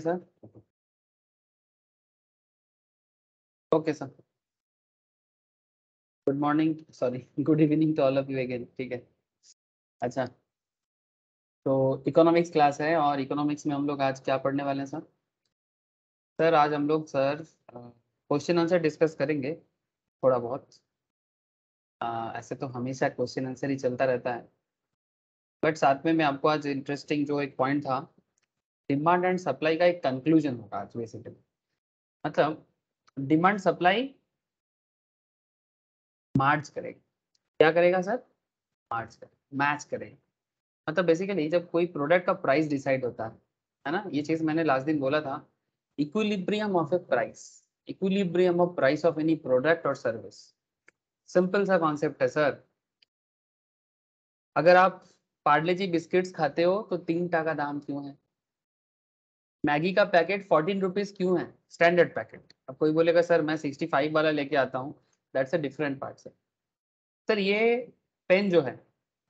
Sir okay sir good morning sorry good evening to all of you again ठीक है? अच्छा तो economics class है और इकोनॉमिक्स में हम लोग आज क्या पढ़ने वाले हैं सर सर आज हम लोग सर क्वेश्चन आंसर डिस्कस करेंगे थोड़ा बहुत। आ, ऐसे तो हमेशा क्वेश्चन आंसर ही चलता रहता है। बट साथ में मैं आपको आज इंटरेस्टिंग जो एक पॉइंट था डिमांड एंड सप्लाई का एक कंक्लूजन होगा आज बेसिकली मतलब डिमांड सप्लाई मार्च करेगा। क्या करेगा सर मार्च करेगा। मैच करेगा। मतलब बेसिकली जब कोई प्रोडक्ट का प्राइस डिसाइड होता है है ना? ये चीज़ मैंने लास्ट दिन बोला था equilibrium of a price equilibrium of price of any product और सर्विस सिंपल सा कॉन्सेप्ट है सर अगर आप पार्ले जी बिस्किट्स खाते हो तो तीन टा का दाम क्यों है? मैगी का पैकेट फोर्टीन रुपीज़ क्यों है? स्टैंडर्ड पैकेट अब कोई बोलेगा सर मैं सिक्सटी फाइव वाला लेके आता हूँ। That's a different part sir sir ये पेन जो है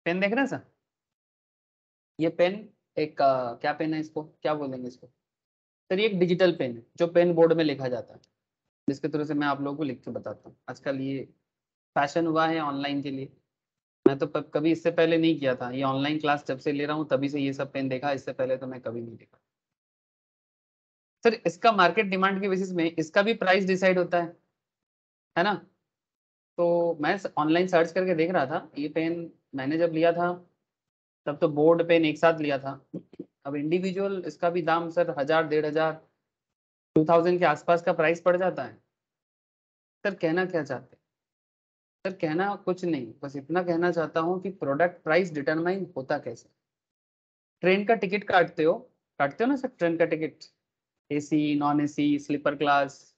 पेन देख रहे हैं सर ये पेन एक आ, क्या पेन है इसको? क्या बोलेंगे इसको? सर ये एक डिजिटल पेन है जो पेन बोर्ड में लिखा जाता है। जिसके थ्रू से मैं आप लोगों को लिख के बताता हूँ। आजकल ये फ़ैशन हुआ है ऑनलाइन के लिए। मैं तो कभी इससे पहले नहीं किया था। ये ऑनलाइन क्लास जब से ले रहा हूँ तभी से ये सब पेन देखा। इससे पहले तो मैं कभी नहीं देखा। सर, इसका मार्केट डिमांड के बेसिस में इसका भी प्राइस डिसाइड होता है है ना? तो मैं ऑनलाइन सर्च करके देख रहा था, ये पेन मैंने जब लिया था, तब तो बोर्ड पेन एक साथ लिया था। अब इंडिविजुअल इसका भी दाम सर हज़ार, डेढ़ हज़ार टू थाउज़ेंड के आसपास का प्राइस पड़ जाता है। सर, कहना क्या चाहते सर, कहना कुछ नहीं, बस इतना कहना चाहता हूँ कि प्रोडक्ट प्राइस डिटरमाइन होता कैसे? ट्रेन का टिकट काटते हो? काटते हो ना सर, ट्रेन का ticket AC non AC sleeper class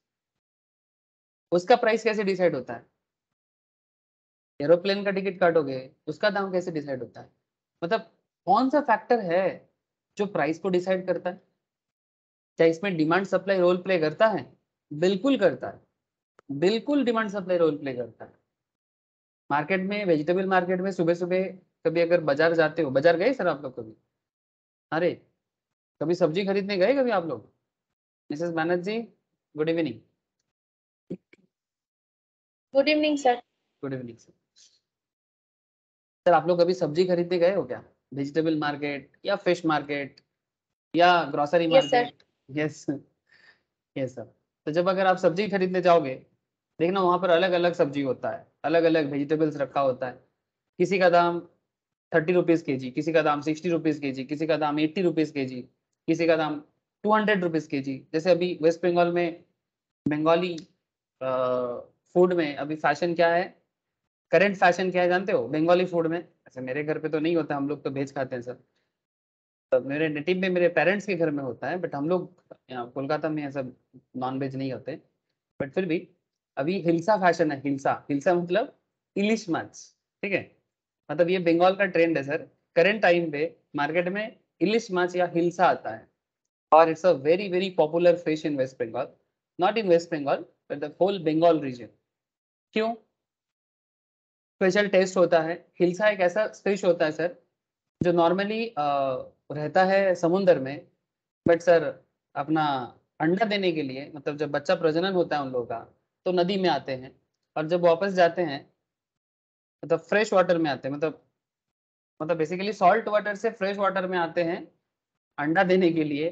उसका प्राइस कैसे डिसाइड होता है? एरोप्लेन का टिकट काटोगे, उसका दाम कैसे डिसाइड होता है? मतलब कौन सा फैक्टर है जो प्राइस को डिसाइड करता है? क्या इसमें डिमांड सप्लाई रोल प्ले करता है? बिल्कुल करता है। बिल्कुल डिमांड सप्लाई रोल प्ले करता है। मार्केट में वेजिटेबल मार्केट में सुबह सुबह कभी अगर बाज़ार जाते हो, बाज़ार गए सर आप लोग कभी? अरे, कभी सब्ज़ी खरीदने गए कभी आप लोग? Mrs Banerjee good evening good evening sir good evening sir sir आप लोग कभी सब्ज़ी खरीदने गए हो क्या? वेजिटेबल मार्केट या फ़िश मार्केट या grocery market yes yes sir तो जब अगर आप सब्ज़ी खरीदने जाओगे देखना वहाँ पर अलग अलग सब्ज़ी होता है अलग अलग वेजिटेबल्स रखा होता है। किसी का दाम थर्टी रुपीज़ के जी किसी का दाम सिक्सटी रुपीज़ के जी किसी का दाम एट्टी रुपीज़ के जी किसी का दाम टू हंड्रेड रुपीज़ के जी। जैसे अभी वेस्ट बंगाल में बंगाली फ़ूड में अभी फ़ैशन क्या है? करंट फ़ैशन क्या है जानते हो? बंगाली फ़ूड में। ऐसे मेरे घर पे तो नहीं होता, हम लोग तो भेज खाते हैं सर तो मेरे नेटिव में, मेरे पेरेंट्स के घर में होता है बट हम लोग कोलकाता में ऐसा नॉन वेज नहीं होते। बट फिर भी, अभी हिल्सा फ़ैशन है, हिल्सा। हिल्सा मतलब इलिश माछ ठीक है? मतलब ये बंगाल का ट्रेंड है सर करंट टाइम पे मार्केट में इलिश माछ या हिल्सा आता है। और it's a very very popular fish in West Bengal not in West Bengal but the whole Bengal region क्यों? स्पेशल टेस्ट होता है। हिल्सा एक ऐसा फ़िश होता है सर जो नॉर्मली रहता है समुन्द्र में बट सर अपना अंडा देने के लिए मतलब जब बच्चा प्रजनन होता है उन लोगों का तो नदी में आते हैं, और जब वापस जाते हैं मतलब फ्रेश वाटर में आते हैं मतलब मतलब बेसिकली सॉल्ट वाटर से फ्रेश वाटर में आते हैं, अंडा देने के लिए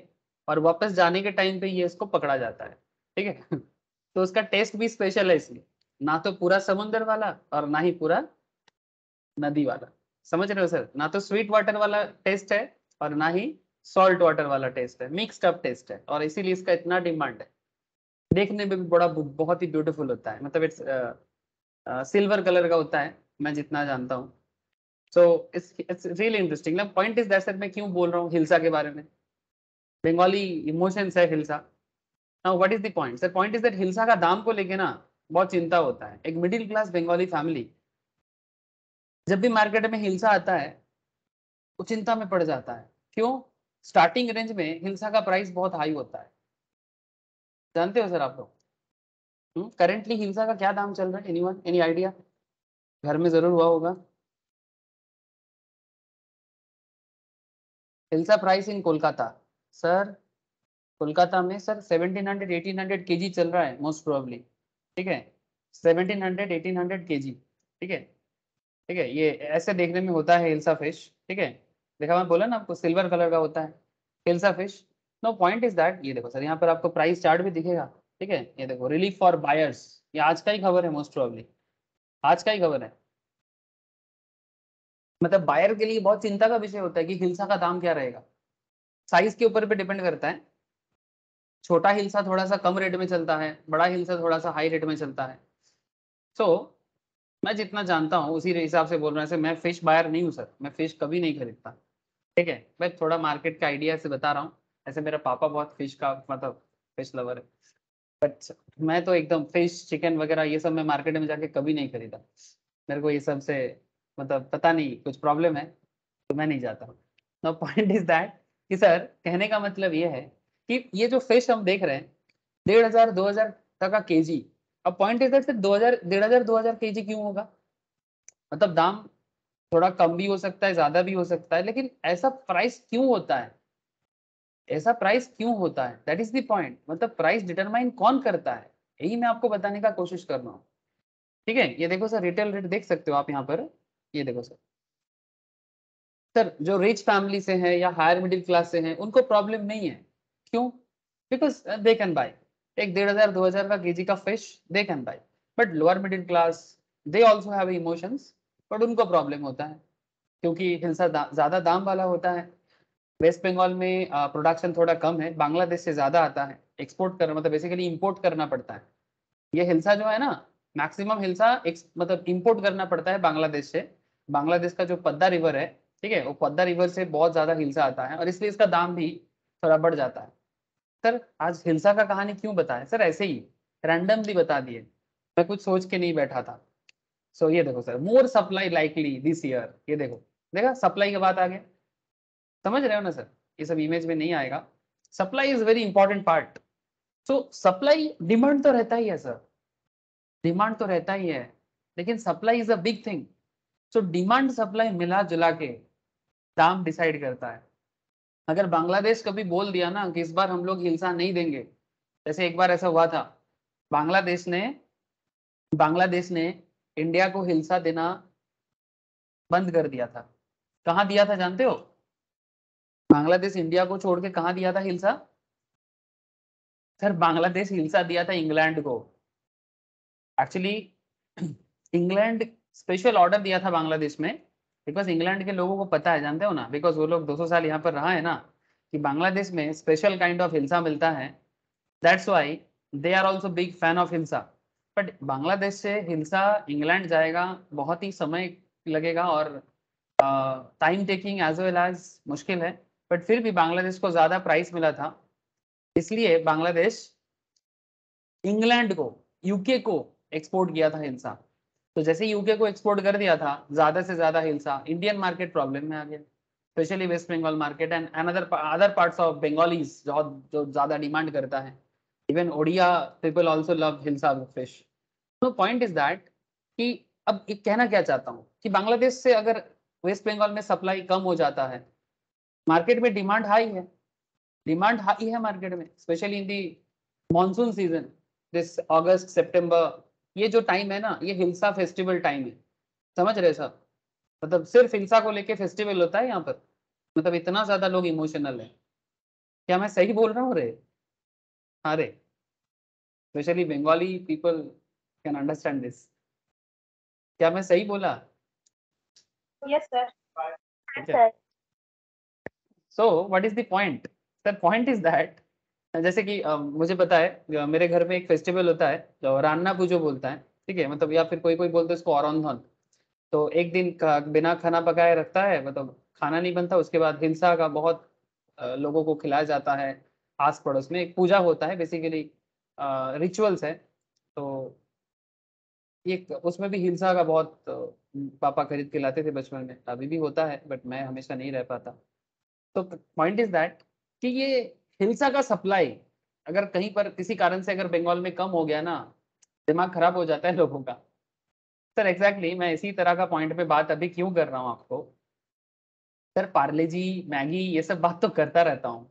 और वापस जाने के टाइम पे ये इसको पकड़ा जाता है, ठीक है? तो उसका टेस्ट भी स्पेशल है इसलिए ना तो पूरा समुन्द्र वाला और ना ही पूरा नदी वाला। समझ रहे हो सर? ना तो स्वीट वाटर वाला टेस्ट है और ना ही सॉल्ट वाटर वाला टेस्ट है। मिक्सड अप टेस्ट है और इसीलिए इसका इतना डिमांड है। देखने में भी बड़ा बहुत ही ब्यूटीफुल होता है। मतलब इट्स सिल्वर कलर का होता है, मैं जितना जानता हूँ। So it's it's really interesting point is that sir मैं क्यों बोल रहा हूँ हिल्सा के बारे में? बंगाली इमोशंस है hilsa now what is the point sir point is that hilsa का दाम को लेके ना बहुत चिंता होता है। एक मिडिल क्लास बंगाली फैमिली जब भी मार्केट में हिंसा आता है वो चिंता में पड़ जाता है। क्यों? स्टार्टिंग रेंज में हिंसा का प्राइस बहुत हाई होता है। जानते हो सर आप लोग? करेंटली हम्म, हिंसा का क्या दाम चल रहा है? एनीवन एनी आइडिया घर में ज़रूर हुआ होगा। Hilsa price in Kolkata sir Kolkata में सर 1700 1800 केजी चल रहा है मोस्ट प्रोबेबली ठीक है? 1700 1800 केजी ठीक है? ठीक है? ये ऐसे देखने में होता है हिल्सा फ़िश ठीक है? देखा मैं बोला ना आपको सिल्वर कलर का होता है. Hilsa fish no point is that ये देखो सर यहाँ पर आपको प्राइस चार्ट भी दिखेगा. ठीक है? ये देखो रिलीफ फॉर बायर्स ये आज का ही खबर है मोस्ट प्रोबेबली आज का ही खबर है. मतलब बायर के लिए बहुत चिंता का विषय होता है कि हिल्सा का दाम क्या रहेगा? साइज़ के ऊपर पे डिपेंड करता है। छोटा हिलसा थोड़ा सा कम रेट में चलता है बड़ा हिलसा थोड़ा सा हाई रेट में चलता है। सो so, मैं जितना जानता हूँ उसी हिसाब से बोल रहा हूँ मैं फ़िश बायर नहीं हूँ सर मैं फ़िश कभी नहीं खरीदता। ठीक है मैं थोड़ा मार्केट का आइडिया से बता रहा हूँ ऐसे मेरा पापा बहुत फ़िश का मतलब फ़िश लवर है। बट मैं तो एकदम फ़िश चिकन वगैरह ये सब मैं मार्केट में जाके कभी नहीं खरीदा। मेरे को ये सबसे मतलब पता नहीं कुछ प्रॉब्लम है तो मैं नहीं जाता। नो पॉइंट इज़ दैट कि सर, कहने का मतलब ये है कि ये जो फ़िश हम देख रहे हैं, डेढ़ हज़ार, दो हज़ार तक का के जी अब पॉइंट दैट दो हज़ार, डेढ़ हज़ार, दो हज़ार के जी क्यों होगा? मतलब दाम थोड़ा कम भी हो सकता है, ज़्यादा भी हो सकता है, लेकिन ऐसा प्राइस क्यों होता है? ऐसा प्राइस क्यों होता है? दैट इज़ द पॉइंट मतलब प्राइस डिटरमाइन कौन करता है? यही मैं आपको बताने का कोशिश कर रहा हूँ। ठीक है? ये देखो सर रिटेल रेट देख सकते हो आप यहाँ पर। ये देखो सर। सर जो रिच फैमिली से हैं या हायर मिडिल क्लास से हैं उनको प्रॉब्लम नहीं है। क्यों? बिकॉज़ दे कैन बाय एक डेढ़ हज़ार दो हज़ार का केजी का fish they can buy but lower middle class they also have emotions but उनको प्रॉब्लम होता है। क्योंकि हिंसा दा, ज़्यादा दाम वाला होता है। वेस्ट बंगाल में प्रोडक्शन थोड़ा कम है बांग्लादेश से ज़्यादा आता है। एक्सपोर्ट करना मतलब बेसिकली इम्पोर्ट करना पड़ता है। ये हिल्सा जो है ना मैक्सिमम हिल्सा मतलब इम्पोर्ट करना पड़ता है बांग्लादेश से। बांग्लादेश का जो पद्दा रिवर है ठीक है? वो पद्दा रिवर से बहुत ज़्यादा हिल्सा आता है और इसलिए इसका दाम भी थोड़ा बढ़ जाता है। सर आज हिल्सा का कहानी क्यों बताया सर ऐसे ही रैंडमली बता दिए। मैं कुछ सोच के नहीं बैठा था। सो so, ये देखो sir more supply likely this year ये देखो। देखा सप्लाई के बाद आगे समझ रहे हो ना सर? ये सब इमेज में नहीं आएगा। Supply is very important part so supply demand तो रहता ही है सर। डिमांड तो रहता ही है। लेकिन supply is a big thing so demand supply मिला जुला के दाम डिसाइड करता है। अगर बांग्लादेश कभी बोल दिया ना कि इस बार हम लोग हिंसा नहीं देंगे, जैसे एक बार ऐसा हुआ था, बांग्लादेश ने बांग्लादेश ने इंडिया को हिंसा देना बंद कर दिया था। कहा दिया था जानते हो? बांग्लादेश इंडिया को छोड़ के कहा दिया था हिंसा? सर, बांग्लादेश हिंसा दिया था इंग्लैंड को। एक्चुअली इंग्लैंड स्पेशल ऑर्डर दिया था बांग्लादेश में। बिकॉज़ इंग्लैंड के लोगों को पता है, जानते हो ना? बिकॉज़ वो लोग 200 साल यहाँ पर रहा है ना, कि बांग्लादेश में स्पेशल काइंड ऑफ़ हिंसा मिलता है। That's why they are also big fan of hilsa. But Bangladesh से हिंसा इंग्लैंड जाएगा, बहुत ही समय लगेगा और time taking as well as मुश्किल है। बट फिर भी बांग्लादेश को ज़्यादा प्राइस मिला था। इसलिए बांग्लादेश इंग्लैंड को यूके को एक्सपोर्ट किया था हिंसा। तो जैसे यूके को एक्सपोर्ट कर दिया था, ज़्यादा से ज़्यादा हिंसा इंडियन मार्केट प्रॉब्लम में आ गया। Specially West Bengal market and another other parts of Bengalis जो जो ज़्यादा डिमांड करता है। Even Odia people also love hilsa fish तो पॉइंट इज़ दैट कि अब एक कहना क्या चाहता हूँ? कि बांग्लादेश से अगर वेस्ट बंगाल में सप्लाई कम हो जाता है मार्केट में डिमांड हाई है। डिमांड हाई है मार्केट में specially in the monsoon season this August सितंबर ये जो टाइम है ना ये हिल्सा फेस्टिवल टाइम है। समझ रहे सब? मतलब सिर्फ़ हिल्सा को लेके फेस्टिवल होता है यहाँ पर। मतलब इतना ज़्यादा लोग इमोशनल है। क्या मैं सही बोल रहा हूँ रे? अरे specially Bengali people can understand this क्या मैं सही बोला? Yes sir sir so what is the point sir point is that जैसे कि मुझे पता है मेरे घर में एक फेस्टिवल होता है, जो रान्ना पूजो बोलता है, ठीक है? मतलब या फिर कोई कोई बोलते हैं उसको औरंधन तो एक दिन का बिना खाना पकाए रखता है मतलब खाना नहीं बनता, उसके बाद हिंसा का बहुत लोगों को खिलाया जाता है आस पड़ोस में। एक पूजा होता है बेसिकली रिचुअल्स है। तो एक, उसमें भी हिंसा का बहुत पापा खरीद के लाते थे बचपन में। अभी भी होता है बट मैं हमेशा नहीं रह पाता। तो पॉइंट इज़ दैट कि ये हिंसा का सप्लाई अगर कहीं पर किसी कारण से अगर बंगाल में कम हो गया ना दिमाग खराब हो जाता है लोगों का। सर एग्जैक्टली exactly, मैं इसी तरह का पॉइंट पे बात अभी क्यों कर रहा हूँ आपको? सर पार्ले जी मैगी ये सब बात तो करता रहता हूँ।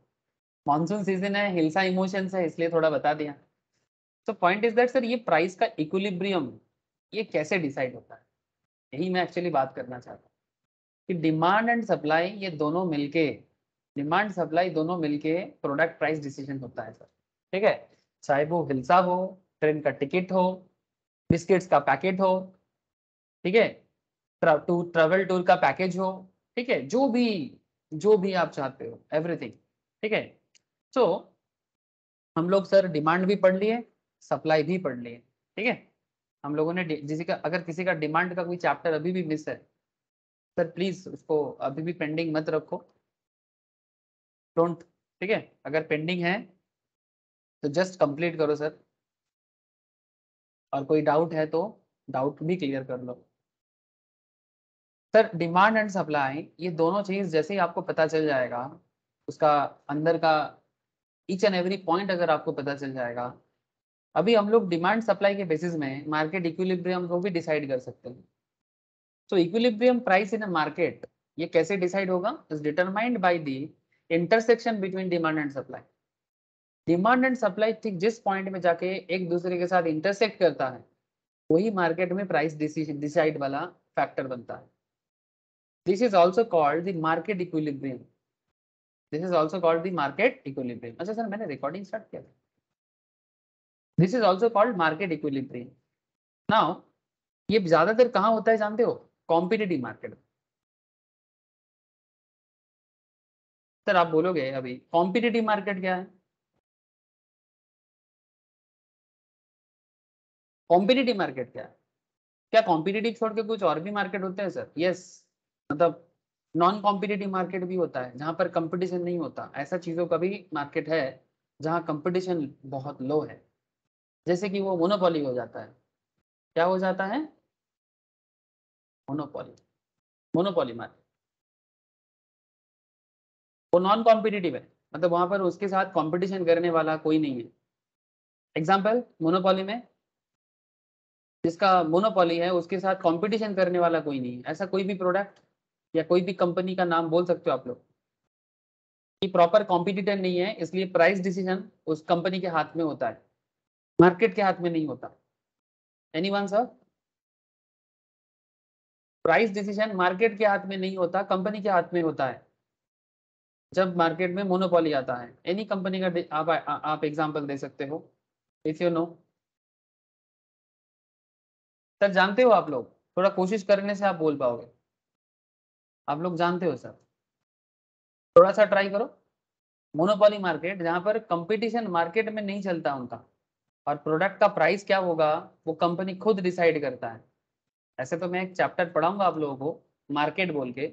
मानसून सीज़न है हिलसा इमोशंस है इसलिए थोड़ा बता दिया। तो पॉइंट इज़ दैट सर ये प्राइस का इक्विलिब्रियम ये कैसे डिसाइड होता है? यही मैं एक्चुअली बात करना चाहता हूँ। कि डिमांड एंड सप्लाई ये दोनों मिलके डिमांड सप्लाई दोनों मिलके प्रोडक्ट प्राइस डिसीज़न होता है सर। ठीक है? चाहे वो हिलसा हो ट्रेन का टिकट हो बिस्किट्स का पैकेट हो ठीक है? ट्रेवल टूर का पैकेज हो ठीक है? जो भी जो भी आप चाहते हो एवरीथिंग ठीक है? सो so, हम लोग सर डिमांड भी पढ़ लिए सप्लाई भी पढ़ लिए ठीक है? हम लोगों ने जिसी का अगर किसी का डिमांड का कोई चैप्टर अभी भी मिस है सर प्लीज़ उसको अभी भी पेंडिंग मत रखो। डोंट ठीक है? अगर पेंडिंग है तो जस्ट कंप्लीट करो सर और कोई डाउट है तो डाउट भी क्लियर कर लो। सर डिमांड एंड सप्लाई ये दोनों चीज़ जैसे ही आपको पता चल जाएगा, उसका अंदर का ईच एंड एवरी पॉइंट अगर आपको पता चल जाएगा, अभी हम लोग डिमांड सप्लाई के बेसिस में मार्केट इक्विलिब्रियम को भी डिसाइड कर सकते हैं। तो equilibrium price in a market ये कैसे डिसाइड होगा? Is determined by the intersection between demand and supply demand and supply ठीक जिस पॉइंट में जाके एक दूसरे के साथ इंटरसेक्ट करता है, वही मार्केट में प्राइस डिसाइड वाला फैक्टर बनता है। This is also called the market equilibrium this is also called the market equilibrium अच्छा सर, मैंने रिकॉर्डिंग स्टार्ट किया this is also called market equilibrium now ये ज़्यादातर कहाँ होता है जानते हो? कॉम्पिटेटिव मार्केट सर, आप बोलोगे अभी कॉम्पिटेटिव मार्केट क्या है? कॉम्पिटेटिव मार्केट क्या है? क्या कॉम्पिटेटिव छोड़ के कुछ और भी मार्केट होते हैं, सर? यस मतलब नॉन कॉम्पिटेटिव मार्केट भी होता है, जहाँ पर कंपटीशन नहीं होता। ऐसा चीज़ों का भी मार्केट है, जहाँ कंपटीशन बहुत लो है। जैसे कि वो मोनोपोली हो जाता है। क्या हो जाता है? मोनोपोली मोनोपोली मार्केट वो नॉन कॉम्पिटिटिव है। मतलब वहाँ पर उसके साथ कंपटीशन करने वाला कोई नहीं है। एग्ज़ाम्पल मोनोपोली में जिसका मोनोपोली है, उसके साथ कंपटीशन करने वाला कोई नहीं है। ऐसा कोई भी प्रोडक्ट या कोई भी कंपनी का नाम बोल सकते हो आप लोग। कि प्रॉपर कॉम्पिटिटर नहीं है, इसलिए प्राइस डिसीज़न उस कंपनी के हाथ में होता है। मार्केट के हाथ में नहीं होता। Any one sir price decision market के हाथ में नहीं होता कंपनी के हाथ में होता है। जब मार्केट में मोनोपोली आता है एनी कंपनी का आप आप एग्जांपल दे सकते हो इफ़ यू नो सर, जानते हो आप लोग? थोड़ा कोशिश करने से आप बोल पाओगे। आप लोग जानते हो सर? थोड़ा सा ट्राई करो। मोनोपोली मार्केट, जहाँ पर कंपटीशन मार्केट में नहीं चलता उनका, और प्रोडक्ट का प्राइस क्या होगा, वो कंपनी खुद डिसाइड करता है। ऐसे तो मैं एक चैप्टर पढ़ाऊँगा आप लोगों को मार्केट बोल के।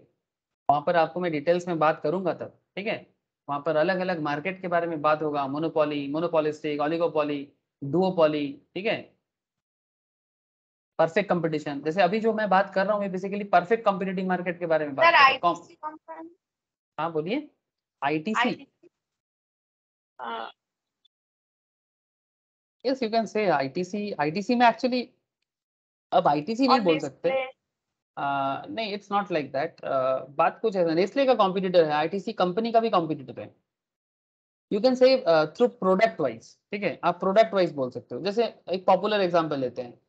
वहाँ पर आपको मैं डिटेल्स में बात करूँगा तब। ठीक है? वहाँ पर अलग अलग मार्केट के बारे में बात होगा। मोनोपोली मोनोपोलिस्टिक ऑलिगोपोली डुओपोली ठीक है? परफेक्ट कंपटीशन जैसे अभी जो मैं बात कर रहा हूँ बेसिकली परफेक्ट कॉम्पिटेटिव मार्केट के बारे में बात हाँ। बोलिए ITC yes you can say ITC ITC में एक्चुअली अब आईटीसी नहीं बोल सकते। नहीं इट्स नॉट लाइक दैट बात कुछ है नेस्ले का कॉम्पिटिटर है आईटीसी कंपनी का भी कॉम्पिटिटर है। You can say through product wise ठीक है? आप प्रोडक्ट वाइज बोल सकते हो। जैसे एक पॉपुलर एग्जांपल लेते हैं।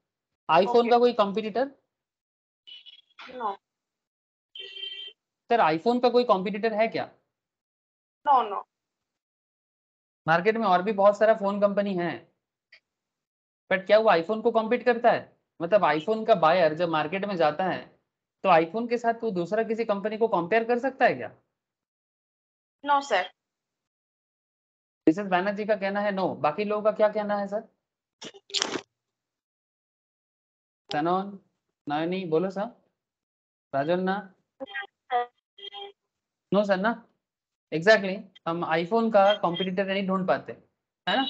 IPhone okay. का कोई कॉम्पिटिटर नो सर आईफोन का कोई कॉम्पिटिटर है क्या? नो नो मार्केट में और भी बहुत सारा फ़ोन कंपनी है। बट क्या वो आईफोन को कॉम्पीट करता है? मतलब आईफोन का बायर जब मार्केट में जाता है तो आईफोन के साथ वो दूसरा किसी कंपनी को कंपेयर कर सकता है क्या? नो सर मिसेस बैनर्जी का कहना है नो बाकी लोगों का क्या कहना है सर सनोन नयनी बोलो सर राजन ना? नो सर ना? एग्जैक्टली exactly, हम आईफोन का कॉम्पिटिटर नहीं ढूंढ पाते है ना?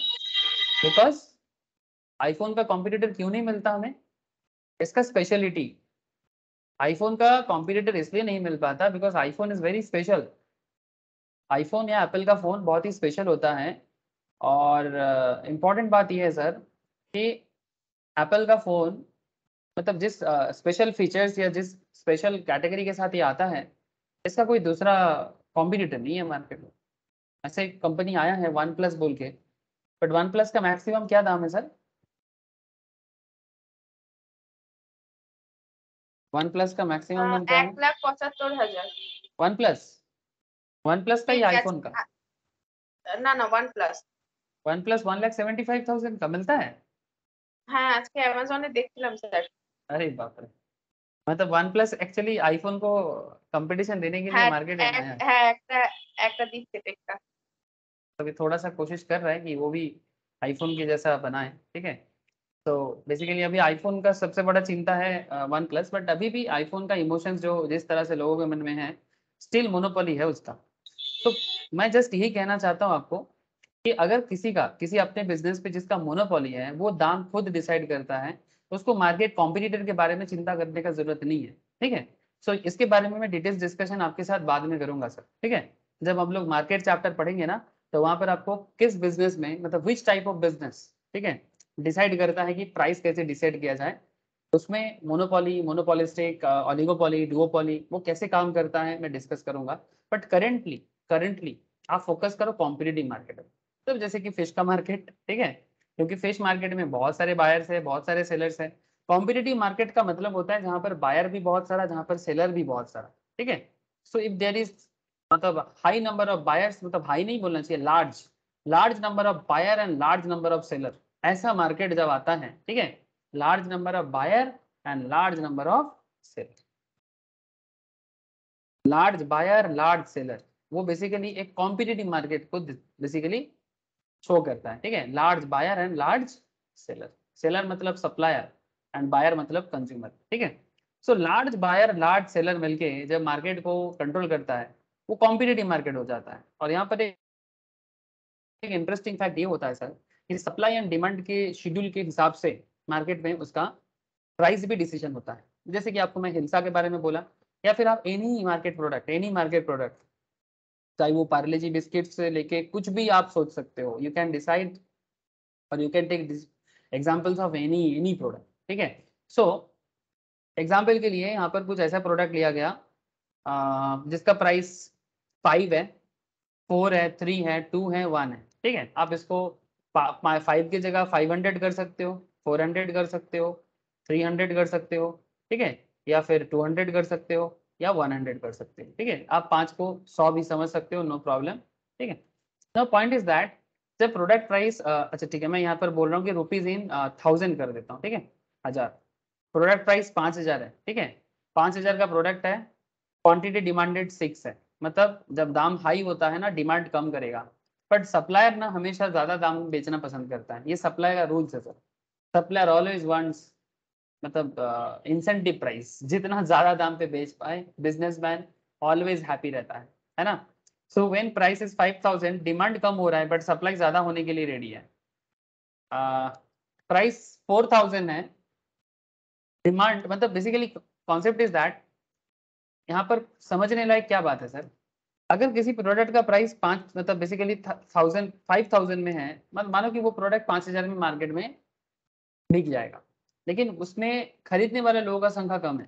बिकॉज़ आईफोन का कॉम्पिटिटर क्यों नहीं मिलता हमें? इसका स्पेशलिटी आईफोन का कॉम्पिटिटर इसलिए नहीं मिल पाता because iPhone is very special iPhone या एप्पल का फ़ोन बहुत ही स्पेशल होता है और इंपॉर्टेंट uh, बात यह है सर कि एप्पल का फ़ोन मतलब जिस स्पेशल uh, फीचर्स या जिस स्पेशल कैटेगरी के साथ ये आता है इसका कोई दूसरा कॉम्पिटिटर नहीं है मार्केट में। ऐसे कंपनी आया है वन प्लस बोल के। बट वन प्लस का मैक्सिमम क्या दाम है सर वन प्लस का मैक्सिमम दाम क्या है এক লাখ পঁচাত্তর হাজার वन प्लस वन प्लस का ठीक या है, आईफोन का না না OnePlus OnePlus one lakh seventy five thousand का मिलता है হ্যাঁ আজকে অ্যামাজনে দেখছিলাম স্যার अरे बाप रे मतलब वन प्लस एक्चुअली आईफोन को कंपटीशन देने के लिए হ্যাঁ मार्केट में आया এক- है হ্যাঁ একটা একটা দিচ্ছে টেকটা अभी थोड़ा सा कोशिश कर रहा है कि वो भी आईफोन के जैसा बनाए ठीक है तो बेसिकली अभी आईफोन का सबसे बड़ा चिंता है वन प्लस बट अभी भी आईफोन का इमोशंस जो जिस तरह से लोगों के मन में है स्टिल मोनोपोली है उसका। तो मैं जस्ट यही कहना चाहता हूँ आपको कि अगर किसी का किसी अपने बिज़नेस पे जिसका मोनोपोली है वो दाम खुद डिसाइड करता है तो उसको मार्केट कॉम्पिटिटर के बारे में चिंता करने का ज़रूरत नहीं है ठीक है? सो so, इसके बारे में मैं डिटेल्स डिस्कशन आपके साथ बाद में करूँगा सर ठीक है? जब हम लोग मार्केट चैप्टर पढ़ेंगे ना तो वहाँ पर आपको किस बिज़नेस में मतलब विच टाइप ऑफ़ बिज़नेस ठीक है? डिसाइड करता है कि प्राइस कैसे डिसाइड किया जाए उसमें मोनोपोली, मोनोपोलिस्टिक ऑलिगोपोली डुओपोली, वो कैसे काम करता है मैं डिस्कस करूँगा। बट करेंटली करेंटली आप फोकस करो कॉम्पिटेटिव मार्केट तो जैसे कि फ़िश का मार्केट ठीक है? क्योंकि फ़िश मार्केट में बहुत सारे बायर्स है, बहुत सारे सेलर्स है। कॉम्पिटेटिव मार्केट का मतलब होता है जहाँ पर बायर भी बहुत सारा, जहाँ पर सेलर भी बहुत सारा, ठीक है? सो इफ़ देर इज़ मतलब हाई नंबर ऑफ़ बायर्स मतलब हाई नहीं बोलना चाहिए large large number of buyer and large number of seller ऐसा मार्केट जब आता है, ठीक है? Large number of buyer and large number of seller large buyer large seller वो बेसिकली एक कॉम्पिटेटिव मार्केट को बेसिकली शो करता है, ठीक है? Large buyer and large seller seller मतलब सप्लायर एंड बायर मतलब कंज्यूमर ठीक है? So large buyer large seller मिलके जब मार्केट को कंट्रोल करता है, वो कॉम्पिटेटिव मार्केट हो जाता है। और यहाँ पर एक इंटरेस्टिंग फैक्ट ये होता है सर कि सप्लाई एंड डिमांड के शेड्यूल के हिसाब से मार्केट में उसका प्राइस भी डिसीज़न होता है। जैसे कि आपको मैं हिंसा के बारे में बोला, या फिर आप any market product any market product चाहे वो पार्ले जी बिस्किट से लेके कुछ भी आप सोच सकते हो यू कैन डिसाइड और you can take examples of any any product ठीक है? सो एग्ज़ाम्पल के लिए यहाँ पर कुछ ऐसा प्रोडक्ट लिया गया जिसका प्राइस फाइव है फोर है थ्री है टू है वन है, ठीक है? आप इसको फाइव की जगह फाइव हंड्रेड कर सकते हो फोर हंड्रेड कर सकते हो थ्री हंड्रेड कर सकते हो, ठीक है? या फिर टू हंड्रेड कर सकते हो, या वन हंड्रेड कर सकते हो, ठीक है? आप पाँच को सौ भी समझ सकते हो नो प्रॉब्लम ठीक है? नो पॉइंट इज़ दैट जब प्रोडक्ट प्राइस अच्छा ठीक है, मैं यहाँ पर बोल रहा हूँ कि रुपीज़ इन थाउज़ेंड कर देता हूँ, ठीक है? हज़ार। प्रोडक्ट प्राइस पाँच हज़ार है, ठीक है? पाँच हज़ार का प्रोडक्ट है क्वांटिटी डिमांडेड सिक्स है। मतलब जब दाम हाई होता है ना डिमांड कम करेगा। बट सप्लायर ना हमेशा ज़्यादा दाम बेचना पसंद करता है। ये सप्लाई का रूल्स है सर सप्लायर ऑलवेज वांट्स मतलब इंसेंटिव प्राइस जितना ज़्यादा दाम पे बेच पाए बिजनेसमैन ऑलवेज हैप्पी रहता है है ना? So when price is five thousand demand कम हो रहा है बट सप्लाई ज़्यादा होने के लिए रेडी है। प्राइस फोर थाउज़ेंड है डिमांड मतलब बेसिकली कॉन्सेप्ट इज़ दैट यहाँ पर समझने लायक क्या बात है सर अगर किसी प्रोडक्ट का प्राइस पाँच मतलब बेसिकली थाउज़ेंड फाइव थाउज़ेंड में है मतलब मानो कि वो प्रोडक्ट पाँच हज़ार में मार्केट में बिक जाएगा। लेकिन उसमें खरीदने वाले लोगों का संख्या कम है।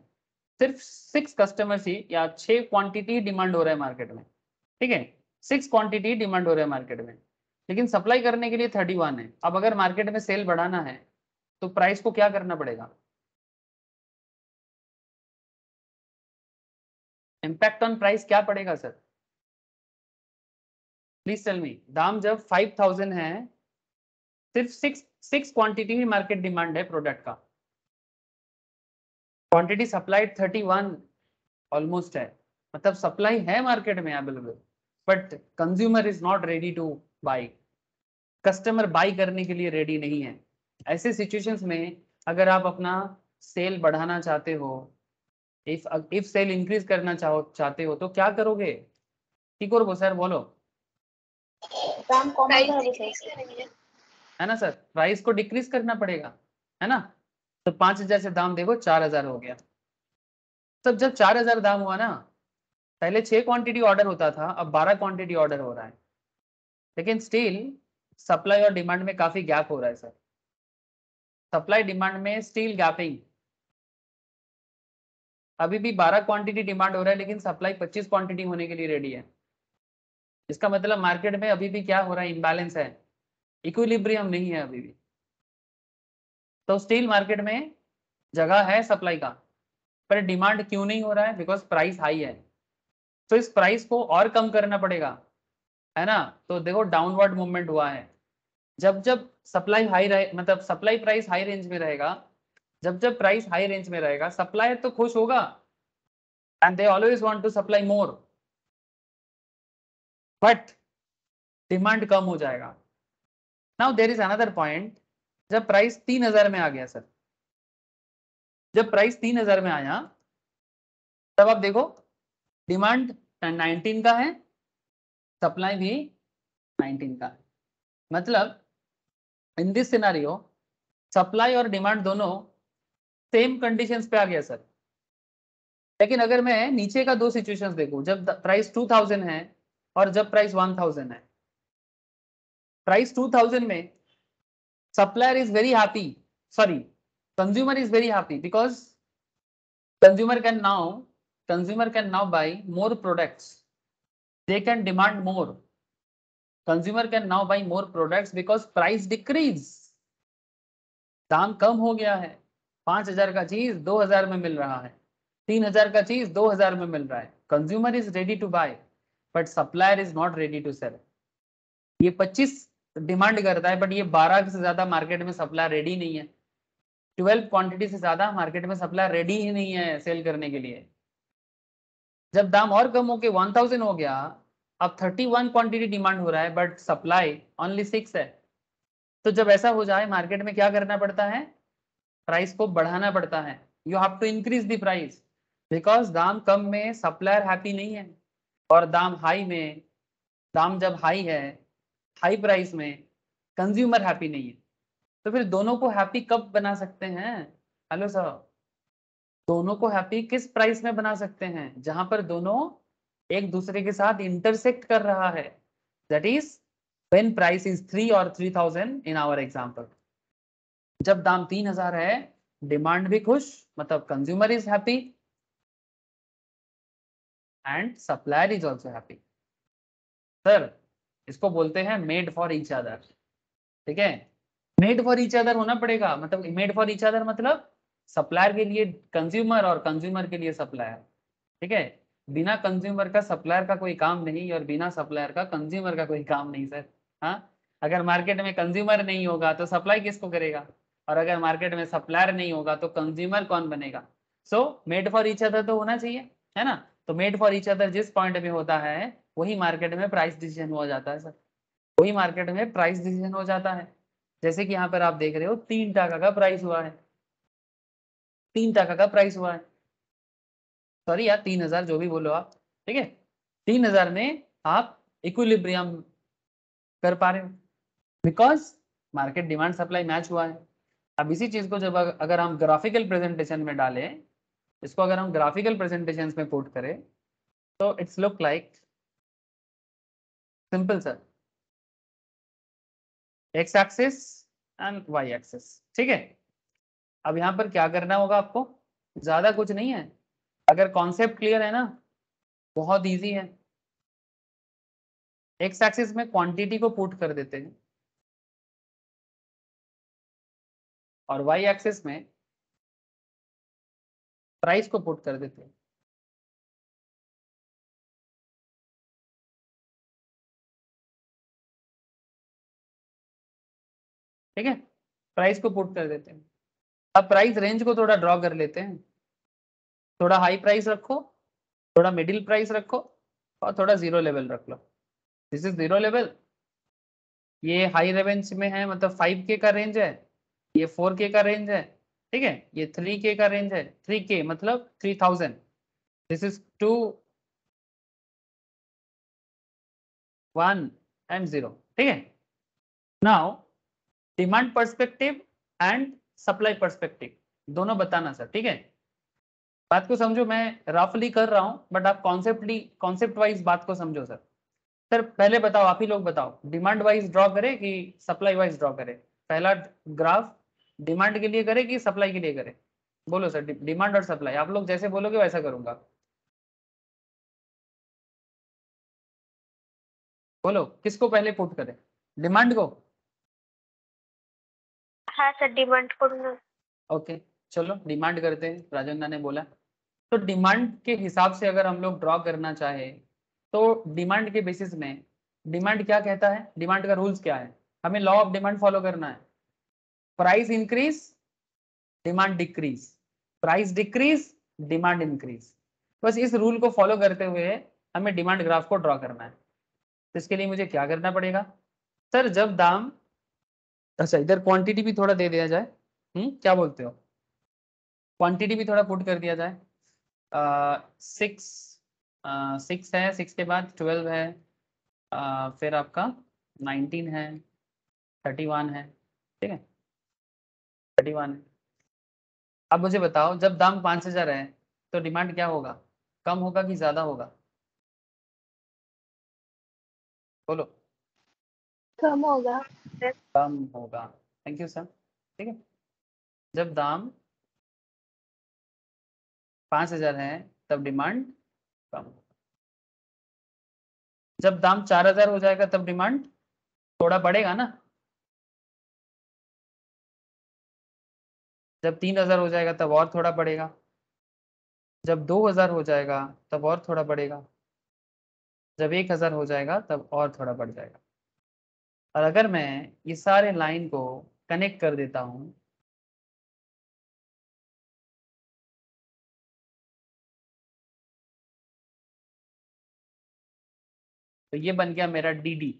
सिर्फ़ सिक्स कस्टमर्स ही या छह क्वांटिटी डिमांड हो रहा है मार्केट में। ठीक है? सिक्स क्वांटिटी डिमांड हो रहा है मार्केट में। लेकिन सप्लाई करने के लिए थर्टी वन है। अब अगर मार्केट में सेल बढ़ाना है तो प्राइस को क्या करना पड़ेगा? इम्पैक्ट ऑन प्राइस क्या पड़ेगा सर प्लीज़ टेल मी दाम जब फाइव थाउज़ेंड है, सिर्फ़ सिक्स सिक्स क्वांटिटी ही मार्केट डिमांड है प्रोडक्ट का। Quantity supplied thirty one almost है। मतलब सप्लाई है मार्केट में available but consumer is not ready to buy customer buy करने के लिए रेडी नहीं है। ऐसे सिचुएशंस में अगर आप अपना सेल बढ़ाना चाहते हो इफ़ इफ़ सेल इंक्रीज करना चाहो, चाहते हो तो क्या करोगे? ठीक और वो सर, बोलो। है ना सर? प्राइस को डिक्रीज करना पड़ेगा है ना? तो पाँच हज़ार से दाम देखो चार हज़ार हो गया। सब जब चार हज़ार दाम हुआ ना पहले छह क्वांटिटी ऑर्डर होता था अब बारह क्वांटिटी ऑर्डर हो रहा है। लेकिन स्टील सप्लाई और डिमांड में काफ़ी गैप हो रहा है सर। सप्लाई डिमांड में स्टील गैपिंग अभी भी 12 क्वांटिटी डिमांड हो रहा है लेकिन सप्लाई 25 क्वांटिटी होने के लिए रेडी है। इसका मतलब मार्केट में अभी भी क्या हो रहा है? इम्बैलेंस है। इक्विलिब्रियम नहीं है अभी भी। तो स्टील मार्केट में जगह है सप्लाई का, पर डिमांड क्यों नहीं हो रहा है? बिकॉज़ प्राइस हाई है। तो इस प्राइस को और कम करना पड़ेगा, है ना? तो देखो डाउनवर्ड मूवमेंट हुआ है। जब जब सप्लाई हाई रहे मतलब सप्लाई प्राइस हाई रेंज में रहेगा, जब जब प्राइस हाई रेंज में रहेगा सप्लाई तो खुश होगा। And they always want to supply more but demand कम हो जाएगा। Now there is another point जब प्राइस तीन हज़ार में आ गया सर जब प्राइस तीन हज़ार में आया, तब आप देखो डिमांड 19 का है सप्लाई भी 19 का है। मतलब इन दिस सिनारियो सप्लाई और डिमांड दोनों सेम कंडीशंस पे आ गया सर लेकिन अगर मैं नीचे का दो सिचुएशंस देखूँ, जब प्राइस 2000 है और जब प्राइस 1000 है। प्राइस 2000 में supplier is very happy sorry consumer is very happy because consumer can now consumer can now buy more products. They can demand more. Consumer can now buy more products because price decrease. दाम कम हो गया है। पाँच हज़ार का चीज़ दो हज़ार में मिल रहा है। तीन हज़ार का चीज़ दो हज़ार में मिल रहा है। Consumer is ready to buy but supplier is not ready to sell ये 25 डिमांड करता है बट ये 12 से ज़्यादा मार्केट में सप्लाई रेडी नहीं है. 12 क्वांटिटी से ज़्यादा मार्केट में सप्लाई रेडी ही नहीं है सेल करने के लिए. जब दाम और कम होके 1000 हो गया, अब 31 क्वांटिटी डिमांड हो रहा है बट सप्लाई ओनली सिक्स है. तो जब ऐसा हो जाए मार्केट में क्या करना पड़ता है? प्राइस को बढ़ाना पड़ता है. You have to increase the price because दाम कम में सप्लायर हैप्पी नहीं है. और दाम हाई में, दाम जब हाई है, हाई प्राइस में कंज्यूमर हैप्पी नहीं है। तो फिर दोनों को हैप्पी कब बना सकते हैं? हेलो सर दोनों को हैप्पी किस प्राइस में बना सकते हैं? जहाँ पर दोनों एक दूसरे के साथ इंटरसेक्ट कर रहा है। That is price is three और three thousand in our example जब दाम तीन हज़ार है डिमांड भी खुश मतलब consumer is happy and supplier is also happy sir इसको बोलते हैं मेड फॉर ईच अदर ठीक है? मेड फॉर ईच अदर होना पड़ेगा। मतलब मेड फॉर ईच अदर मतलब सप्लायर के लिए कंज्यूमर और कंज्यूमर के लिए सप्लायर ठीक है? बिना कंज्यूमर का सप्लायर का कोई काम नहीं और बिना सप्लायर का कंज्यूमर का कोई काम नहीं सर हाँ? अगर मार्केट में कंज्यूमर नहीं होगा तो सप्लाई किसको करेगा? और अगर मार्केट में सप्लायर नहीं होगा तो कंज्यूमर कौन बनेगा? So made for each other तो होना चाहिए, है ना? तो मेड फॉर ईच अदर जिस पॉइंट में होता है, वही मार्केट में प्राइस डिसीज़न हो जाता है सर वही मार्केट में प्राइस डिसीज़न हो जाता है। जैसे कि यहाँ पर आप देख रहे हो, तीन टाका का प्राइस हुआ है। तीन टका का प्राइस हुआ है। सॉरी यार, तीन हज़ार जो भी बोलो आप, ठीक है? तीन हज़ार में आप इक्विलिब्रियम कर पा रहे हो। Because market demand supply match हुआ है। अब इसी चीज़ को जब अगर हम ग्राफिकल प्रेजेंटेशन में डालें इसको अगर हम ग्राफिकल प्रेजेंटेशन में पुट करें तो it's look like simple sir X axis and Y axis ठीक है? अब यहाँ पर क्या करना होगा आपको? ज़्यादा कुछ नहीं है। अगर कॉन्सेप्ट क्लियर है ना, बहुत इजी है। एक्स एक्सिस में क्वांटिटी को पुट कर देते हैं। और वाई एक्सिस में प्राइस को पुट कर देते हैं। ठीक है? प्राइस को पुट कर देते हैं। अब प्राइस रेंज को थोड़ा ड्रॉ कर लेते हैं। थोड़ा हाई प्राइस रखो, थोड़ा मिडिल प्राइस रखो और थोड़ा ज़ीरो लेवल रख लो। दिस इज़ ज़ीरो लेवल ये हाई रेंज में है मतलब फाइव के का रेंज है, ये फोर के का रेंज है ठीक है? ये थ्री के का रेंज है। थ्री के मतलब three thousand this is two one and zero ठीक है? Now demand perspective and supply perspective दोनों बताना सर ठीक है? बात को समझो, मैं रफली कर रहा हूँ बट आप कॉन्सेप्टली कॉन्सेप्ट वाइज बात को समझो सर सर पहले बताओ, आप ही लोग बताओ. डिमांड वाइज ड्रॉ करें कि सप्लाई वाइज ड्रॉ करें? पहला ग्राफ डिमांड के लिए करे कि सप्लाई के लिए करे? बोलो सर डिमांड और सप्लाई। आप लोग जैसे बोलोगे वैसा करूँगा। बोलो किसको पहले पुट करे? डिमांड को? हाँ सर डिमांड करूँगा ओके चलो डिमांड करते हैं। राजन्ना ने बोला। तो डिमांड के हिसाब से अगर हम लोग ड्रॉ करना चाहे तो डिमांड के बेसिस में डिमांड क्या कहता है? डिमांड का रूल्स क्या है? हमें लॉ ऑफ़ डिमांड फॉलो करना है। Price increase demand decrease price decrease demand increase बस इस रूल को फॉलो करते हुए हमें डिमांड ग्राफ को ड्रॉ करना है। इसके लिए मुझे क्या करना पड़ेगा? सर जब दाम अच्छा इधर क्वांटिटी भी थोड़ा दे दिया जाए। हम्म क्या बोलते हो? क्वांटिटी भी थोड़ा पुट कर दिया जाए। सिक्स सिक्स है सिक्स के बाद ट्वेल्व है। आ, फिर आपका नाइनटीन है थर्टी वन है। ठीक है? Thirty one. अब मुझे बताओ जब दाम पाँच हज़ार है तो डिमांड क्या होगा? कम होगा कि ज़्यादा होगा? बोलो। कम होगा। कम होगा। थैंक यू सर ठीक है? जब दाम पाँच हज़ार है तब डिमांड कम जब दाम चार हज़ार हो जाएगा तब डिमांड थोड़ा बढ़ेगा ना? जब तीन हज़ार हो जाएगा, तब और थोड़ा बढ़ेगा। जब दो हज़ार हो जाएगा, तब और थोड़ा बढ़ेगा। जब एक हज़ार हो जाएगा, तब और थोड़ा बढ़ जाएगा। और अगर मैं ये सारे लाइन को कनेक्ट कर देता हूँ तो ये बन गया मेरा डी डी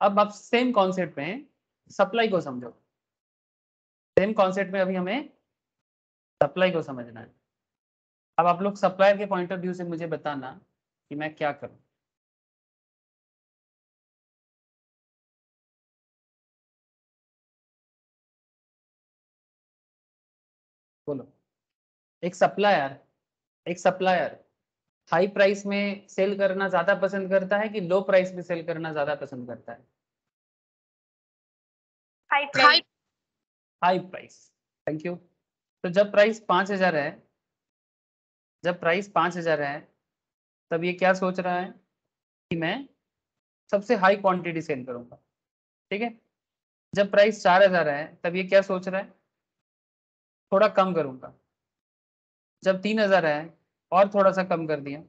अब आप सेम कॉन्सेप्ट में सप्लाई को समझो। सेम कॉन्सेप्ट में अभी हमें सप्लाई को समझना है। अब आप लोग सप्लायर के पॉइंट ऑफ़ व्यू से मुझे बताना कि मैं क्या करूँ। बोलो। एक सप्लायर एक सप्लायर हाई प्राइस में सेल करना ज़्यादा पसंद करता है कि लो प्राइस में सेल करना ज़्यादा पसंद करता है? High price high price thank you तो जब प्राइस पाँच हज़ार है, जब प्राइस पाँच हज़ार है, तब ये क्या सोच रहा है कि मैं सबसे हाई क्वांटिटी सेल करूँगा। ठीक है? जब प्राइस चार हज़ार है, तब ये क्या सोच रहा है? थोड़ा कम करूँगा। जब तीन हज़ार है, और थोड़ा सा कम कर दिया।